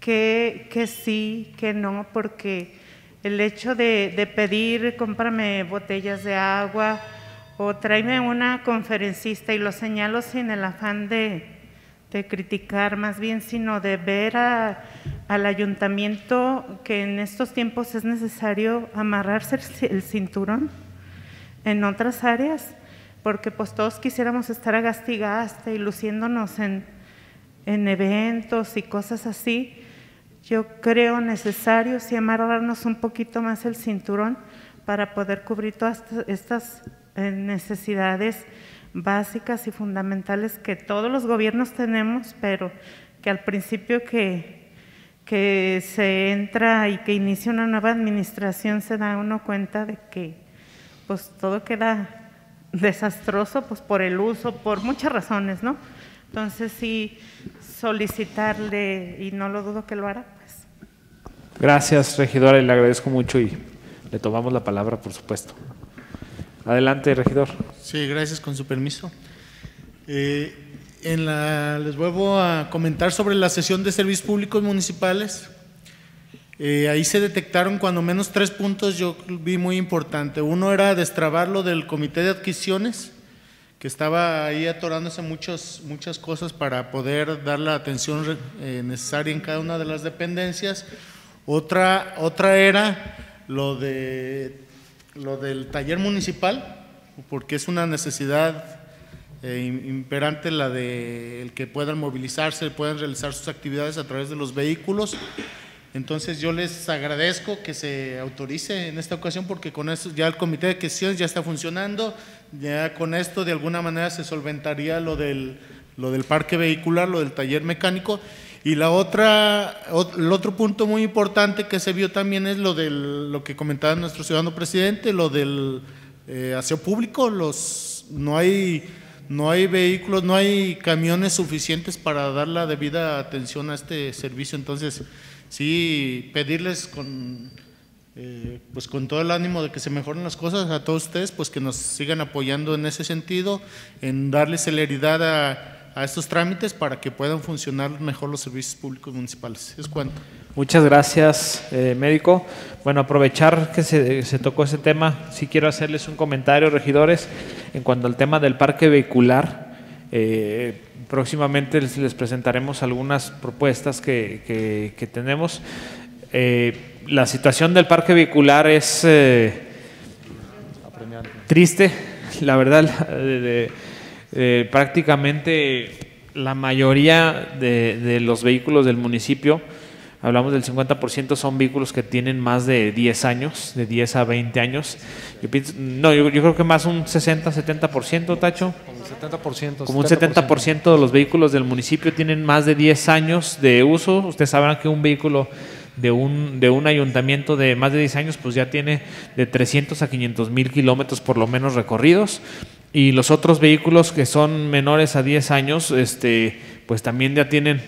que, que sí, que no, porque el hecho de, pedir, cómprame botellas de agua o tráeme una conferencista y lo señalo sin el afán de, criticar, más bien, sino de ver a- al ayuntamiento que en estos tiempos es necesario amarrarse el ci- el cinturón en otras áreas, porque pues todos quisiéramos estar a gaste y gaste y luciéndonos en, en eventos y cosas así. Yo creo necesario sí amarrarnos un poquito más el cinturón para poder cubrir todas esta- estas eh, necesidades básicas y fundamentales que todos los gobiernos tenemos, pero que al principio que, se entra y que inicia una nueva administración se da uno cuenta de que pues todo queda desastroso pues por el uso, por muchas razones, ¿no? Entonces sí solicitarle y no lo dudo que lo hará. Gracias, regidora, y le agradezco mucho y le tomamos la palabra, por supuesto. Adelante, regidor. Sí, gracias, con su permiso. Eh, en la, les vuelvo a comentar sobre la sesión de servicios públicos municipales. Eh, ahí se detectaron cuando menos tres puntos yo vi muy importante. Uno era destrabar lo del comité de adquisiciones, que estaba ahí atorándose muchos, muchas cosas para poder dar la atención eh, necesaria en cada una de las dependencias. Otra, otra era lo, de, lo del taller municipal, porque es una necesidad eh, im- imperante la de el que puedan movilizarse, puedan realizar sus actividades a través de los vehículos. Entonces yo les agradezco que se autorice en esta ocasión porque con eso ya el comité de adquisiciones ya está funcionando, ya con esto de alguna manera se solventaría lo del, lo del parque vehicular, lo del taller mecánico. Y la otra, ot- el otro punto muy importante que se vio también es lo del, lo que comentaba nuestro ciudadano presidente, lo del eh, aseo público, los, no hay no hay vehículos, no hay camiones suficientes para dar la debida atención a este servicio. Entonces, sí, pedirles con, eh, pues con todo el ánimo de que se mejoren las cosas a todos ustedes, pues que nos sigan apoyando en ese sentido, en darle celeridad a, a estos trámites para que puedan funcionar mejor los servicios públicos municipales. Es cuanto. Muchas gracias, eh, médico. Bueno, aprovechar que se, tocó ese tema, sí quiero hacerles un comentario, regidores, en cuanto al tema del parque vehicular. Eh, próximamente les, presentaremos algunas propuestas que, tenemos. Eh, la situación del parque vehicular es triste, la verdad, eh, prácticamente la mayoría de, de los vehículos del municipio, hablamos del 50%, son vehículos que tienen más de 10 años, de 10 a 20 años. Yo pienso- no, yo, yo creo que más un 60, 70%, Tacho. Como un 70%. Como un 70% de los vehículos del municipio tienen más de 10 años de uso. Ustedes sabrán que un vehículo de un, de un ayuntamiento de más de 10 años pues ya tiene de 300 a 500 mil kilómetros por lo menos recorridos. Y los otros vehículos que son menores a 10 años, este, pues también ya tienen,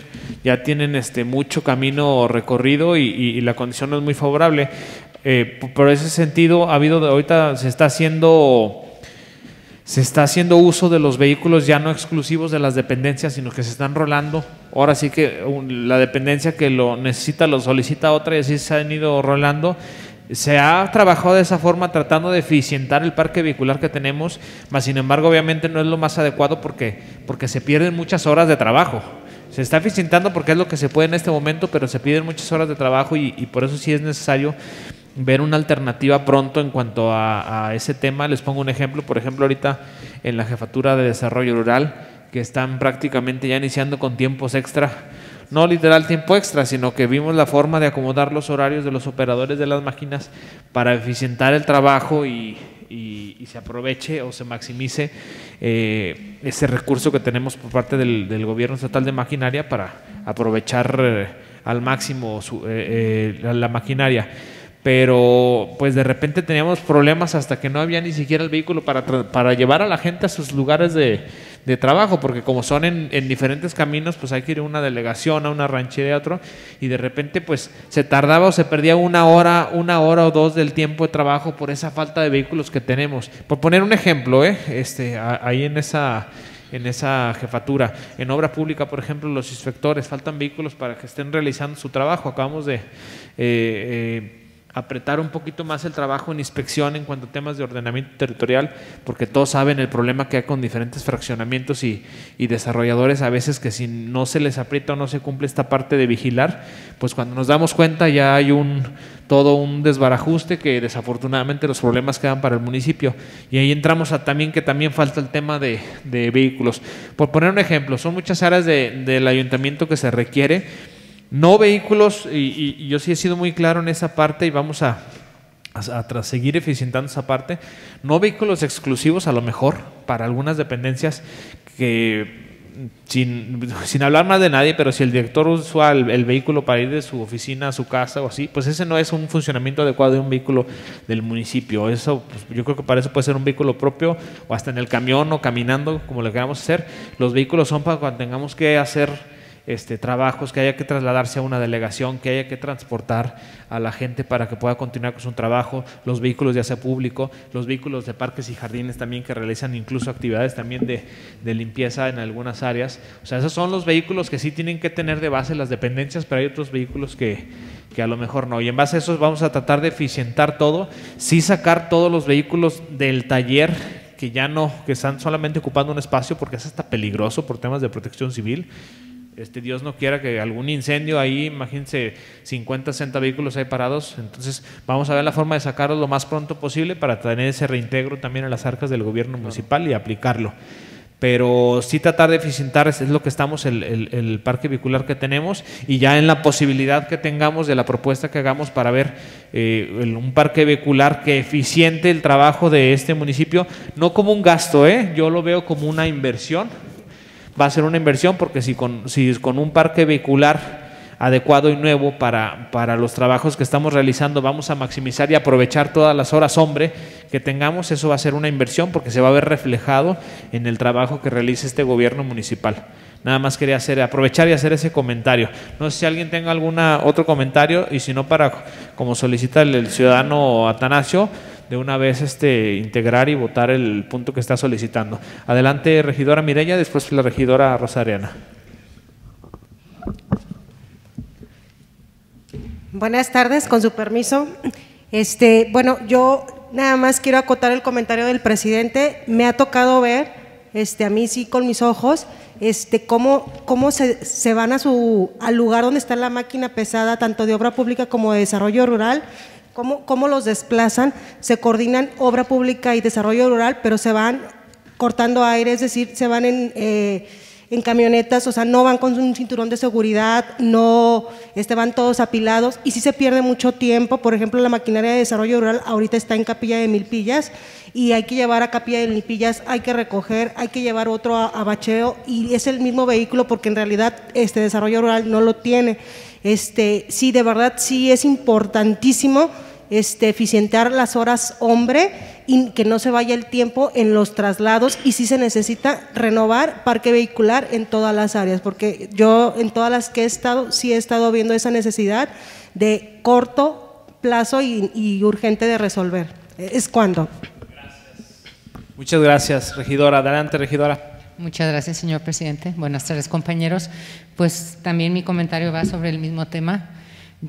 ya tienen este, mucho camino recorrido y, la condición no es muy favorable. Eh, por ese sentido, ha habido, ahorita se está haciendo se está haciendo uso de los vehículos ya no exclusivos de las dependencias, sino que se están rolando. Ahora sí que la dependencia que lo necesita lo solicita otra y así se han ido rolando. Se ha trabajado de esa forma tratando de eficientar el parque vehicular que tenemos, mas sin embargo obviamente no es lo más adecuado porque, porque se pierden muchas horas de trabajo. Se está eficientando porque es lo que se puede en este momento, pero se pierden muchas horas de trabajo y, y por eso sí es necesario ver una alternativa pronto en cuanto a, a ese tema. Les pongo un ejemplo, por ejemplo, ahorita en la jefatura de desarrollo rural, que están prácticamente ya iniciando con tiempos extra, no literal tiempo extra, sino que vimos la forma de acomodar los horarios de los operadores de las máquinas para eficientar el trabajo y, se aproveche o se maximice eh, ese recurso que tenemos por parte del, gobierno estatal de maquinaria para aprovechar eh, al máximo su- eh, eh, la maquinaria pero pues de repente teníamos problemas hasta que no había ni siquiera el vehículo para, para llevar a la gente a sus lugares de, de trabajo, porque como son en, en diferentes caminos, pues hay que ir a una delegación, a una ranchería, a otro, y de repente pues se tardaba o se perdía una hora, una hora o dos del tiempo de trabajo por esa falta de vehículos que tenemos. Por poner un ejemplo, ¿eh? este, ahí en esa en esa jefatura. En obra pública, por ejemplo, los inspectores, faltan vehículos para que estén realizando su trabajo. Acabamos de eh, eh, apretar un poquito más el trabajo en inspección en cuanto a temas de ordenamiento territorial, porque todos saben el problema que hay con diferentes fraccionamientos y, y desarrolladores, a veces que si no se les aprieta o no se cumple esta parte de vigilar, pues cuando nos damos cuenta ya hay un todo un desbarajuste que desafortunadamente los problemas quedan para el municipio. Y ahí entramos a también que también falta el tema de, de vehículos. Por poner un ejemplo, son muchas áreas de- del ayuntamiento que se requiere no vehículos, y, yo sí he sido muy claro en esa parte y vamos a, a- a seguir eficientando esa parte. No vehículos exclusivos a lo mejor para algunas dependencias que sin, sin hablar más de nadie, pero si el director usa el, el vehículo para ir de su oficina a su casa o así, pues ese no es un funcionamiento adecuado de un vehículo del municipio. Eso, pues, yo creo que para eso puede ser un vehículo propio o hasta en el camión o caminando, como le queramos hacer. Los vehículos son para cuando tengamos que hacer este, trabajos, que haya que trasladarse a una delegación, que haya que transportar a la gente para que pueda continuar con su trabajo, los vehículos ya sea público, los vehículos de parques y jardines también que realizan incluso actividades también de, de limpieza en algunas áreas. O sea, esos son los vehículos que sí tienen que tener de base las dependencias, pero hay otros vehículos que, que a lo mejor no. Y en base a eso vamos a tratar de eficientar todo, sí sacar todos los vehículos del taller que ya no, que están solamente ocupando un espacio porque es hasta peligroso por temas de protección civil. Este, Dios no quiera que algún incendio ahí, imagínense 50, 60 vehículos ahí parados. Entonces, vamos a ver la forma de sacarlos lo más pronto posible para tener ese reintegro también en las arcas del gobierno municipal y aplicarlo pero sí tratar de eficientar es lo que estamos, el, el, el, parque vehicular que tenemos y ya en la posibilidad que tengamos de la propuesta que hagamos para ver eh, un parque vehicular que eficiente el trabajo de este municipio, no como un gasto, ¿eh? yo lo veo como una inversión, va a ser una inversión porque si con, si con un parque vehicular adecuado y nuevo para, para los trabajos que estamos realizando, vamos a maximizar y aprovechar todas las horas hombre que tengamos, eso va a ser una inversión porque se va a ver reflejado en el trabajo que realiza este gobierno municipal. Nada más quería hacer, aprovechar y hacer ese comentario. No sé si alguien tenga algún otro comentario y si no para, como solicita el ciudadano Atanasio, de una vez este, integrar y votar el punto que está solicitando. Adelante, regidora Mireya, después la regidora Rosariana. Buenas tardes, con su permiso. Este, bueno, yo nada más quiero acotar el comentario del presidente. Me ha tocado ver, este, a mí sí con mis ojos, este, cómo, cómo se, se van a su, al lugar donde está la máquina pesada, tanto de obra pública como de desarrollo rural, cómo, los desplazan, se coordinan obra pública y desarrollo rural, pero se van cortando aire, es decir, se van en... Eh, en camionetas, o sea, no van con un cinturón de seguridad, no este, van todos apilados y sí se pierde mucho tiempo. Por ejemplo, la maquinaria de desarrollo rural ahorita está en Capilla de Milpillas y hay que llevar a Capilla de Milpillas, hay que recoger, hay que llevar otro a, a bacheo y es el mismo vehículo porque en realidad este desarrollo rural no lo tiene. Este, sí, de verdad sí es importantísimo este, eficientar las horas hombre y que no se vaya el tiempo en los traslados y sí se necesita renovar parque vehicular en todas las áreas, porque yo en todas las que he estado sí he estado viendo esa necesidad de corto plazo y, y urgente de resolver. ¿Es cuando? Muchas gracias, regidora. Adelante, regidora. Muchas gracias, señor presidente. Buenas tardes, compañeros. Pues también mi comentario va sobre el mismo tema.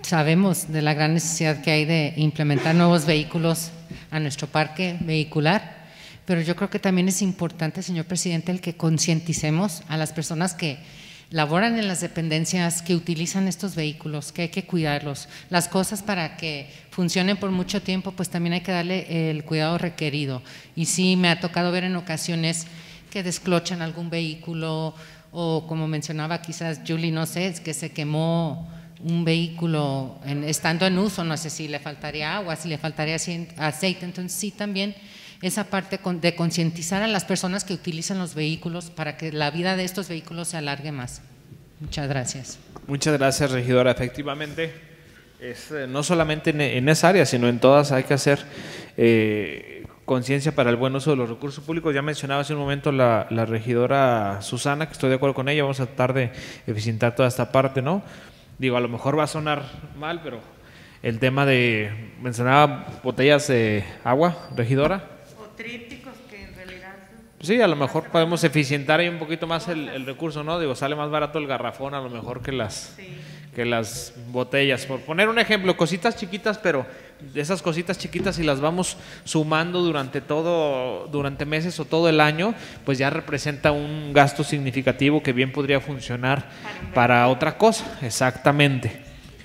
Sabemos de la gran necesidad que hay de implementar nuevos vehículos a nuestro parque vehicular, pero yo creo que también es importante, señor presidente, el que concienticemos a las personas que laboran en las dependencias, que utilizan estos vehículos, que hay que cuidarlos. Las cosas para que funcionen por mucho tiempo, pues también hay que darle el cuidado requerido. Y sí, me ha tocado ver en ocasiones que desclochan algún vehículo o como mencionaba quizás Julie, no sé, es que se quemó un vehículo en, estando en uso, no sé si le faltaría agua, si le faltaría aceite, entonces sí también esa parte de concientizar a las personas que utilizan los vehículos para que la vida de estos vehículos se alargue más. Muchas gracias. Muchas gracias, regidora. Efectivamente, es, eh, no solamente en, en, esa área, sino en todas hay que hacer eh, conciencia para el buen uso de los recursos públicos. Ya mencionaba hace un momento la, la regidora Susana, que estoy de acuerdo con ella, vamos a tratar de eficientar toda esta parte, ¿no? Digo, a lo mejor va a sonar mal, pero el tema de, mencionaba botellas de agua, regidora. O trípticos que en realidad... Sí, a lo mejor podemos eficientar ahí un poquito más el, el, recurso, ¿no? Digo, sale más barato el garrafón a lo mejor que las, sí. que las botellas. Por poner un ejemplo, cositas chiquitas, pero esas cositas chiquitas si las vamos sumando durante todo, durante meses o todo el año, pues ya representa un gasto significativo que bien podría funcionar para otra cosa. Exactamente.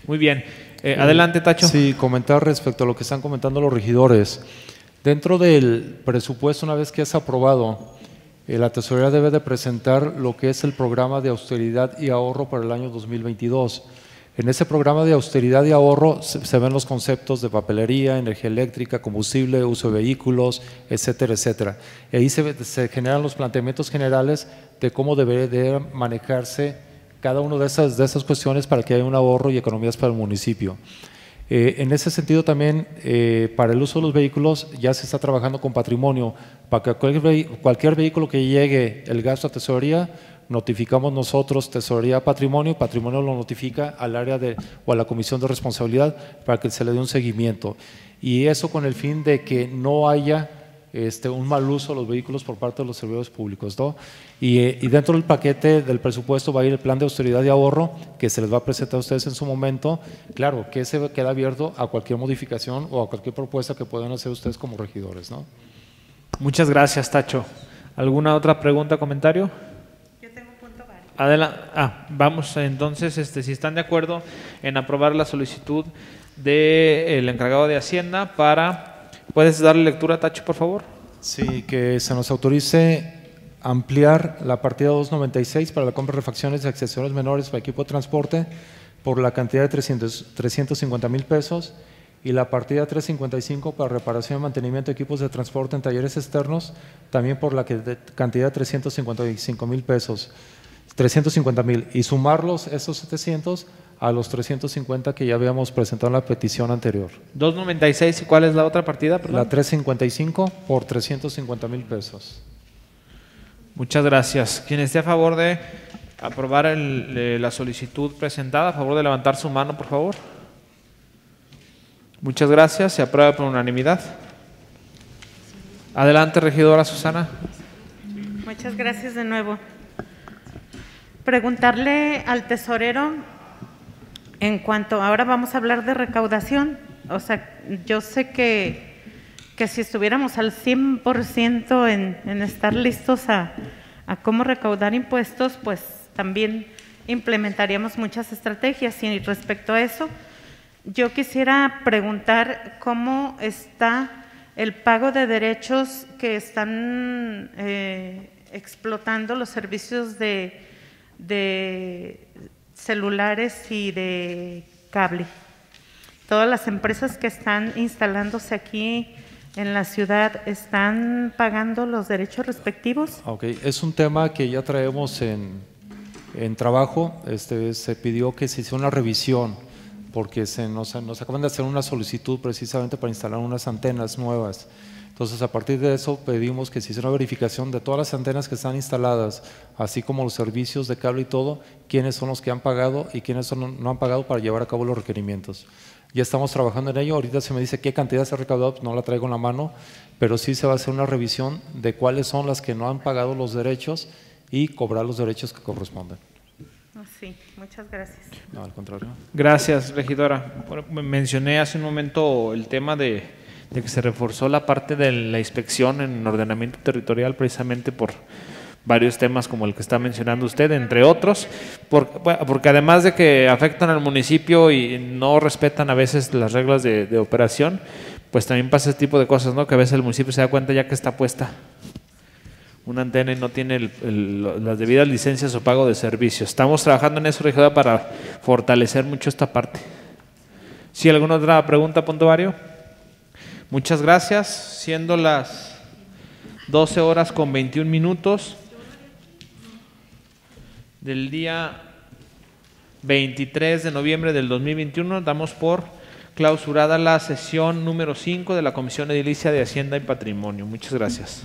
Muy bien. Eh, adelante, Tacho. Sí, comentar respecto a lo que están comentando los regidores. Dentro del presupuesto, una vez que es aprobado, eh, la tesorería debe de presentar lo que es el programa de austeridad y ahorro para el año 2022. En ese programa de austeridad y ahorro se, se, ven los conceptos de papelería, energía eléctrica, combustible, uso de vehículos, etcétera, etcétera. Y ahí se, se generan los planteamientos generales de cómo debe de manejarse cada una de esas, de esas cuestiones para que haya un ahorro y economías para el municipio. Eh, en ese sentido también, eh, para el uso de los vehículos ya se está trabajando con patrimonio, para que cualquier, cualquier vehículo que llegue el gasto a tesorería, notificamos nosotros Tesorería Patrimonio, Patrimonio lo notifica al área de, o a la Comisión de Responsabilidad para que se le dé un seguimiento. Y eso con el fin de que no haya este, un mal uso de los vehículos por parte de los servidores públicos. ¿no? Y, y, dentro del paquete del presupuesto va a ir el plan de austeridad y ahorro que se les va a presentar a ustedes en su momento. Claro, que se queda abierto a cualquier modificación o a cualquier propuesta que puedan hacer ustedes como regidores. ¿no? Muchas gracias, Tacho. ¿Alguna otra pregunta, comentario? Adelante. Ah, vamos entonces, este, si están de acuerdo en aprobar la solicitud del encargado de Hacienda para... ¿Puedes darle lectura, Tacho, por favor? Sí, que se nos autorice ampliar la partida 296 para la compra de refacciones y accesorios menores para equipo de transporte por la cantidad de 300 350 mil pesos y la partida 355 para reparación y mantenimiento de equipos de transporte en talleres externos también por la que- de- cantidad de 355 mil pesos. 350 mil y sumarlos esos 700 a los 350 que ya habíamos presentado en la petición anterior. 296, ¿y cuál es la otra partida? Perdón? La 355 por 350 mil pesos. Muchas gracias. Quien esté a favor de aprobar el- eh, la solicitud presentada, a favor de levantar su mano, por favor. Muchas gracias. Se aprueba por unanimidad. Adelante, regidora Susana. Muchas gracias de nuevo. Preguntarle al tesorero en cuanto, ahora vamos a hablar de recaudación. O sea, yo sé que, que si estuviéramos al 100% en, en estar listos a, a cómo recaudar impuestos, pues también implementaríamos muchas estrategias. Y respecto a eso, yo quisiera preguntar cómo está el pago de derechos que están eh, explotando los servicios de, de celulares y de cable. Todas las empresas que están instalándose aquí en la ciudad están pagando los derechos respectivos. Ok, es un tema que ya traemos en, en trabajo. Este, se pidió que se hiciera una revisión porque se nos, nos acaban de hacer una solicitud precisamente para instalar unas antenas nuevas. Entonces, a partir de eso, pedimos que se hiciera una verificación de todas las antenas que están instaladas, así como los servicios de cable y todo, quiénes son los que han pagado y quiénes son, no han pagado para llevar a cabo los requerimientos. Ya estamos trabajando en ello. Ahorita se me dice qué cantidad se ha recaudado, pues no la traigo en la mano, pero sí se va a hacer una revisión de cuáles son las que no han pagado los derechos y cobrar los derechos que corresponden. Ah, Sí, muchas gracias. No, al contrario. Gracias, regidora. Bueno, me- mencioné hace un momento el tema de, de que se reforzó la parte de la inspección en ordenamiento territorial precisamente por varios temas como el que está mencionando usted, entre otros, porque además de que afectan al municipio y no respetan a veces las reglas de, operación, pues también pasa ese tipo de cosas, ¿no? Que a veces el municipio se da cuenta ya que está puesta una antena y no tiene las debidas licencias o pago de servicios. Estamos trabajando en eso, regidora, para fortalecer mucho esta parte. ¿Sí, alguna otra pregunta, puntuario? Muchas gracias. Siendo las 12 horas con 21 minutos del día 23 de noviembre del 2021, damos por clausurada la sesión número 5 de la Comisión Edilicia de Hacienda y Patrimonio. Muchas gracias.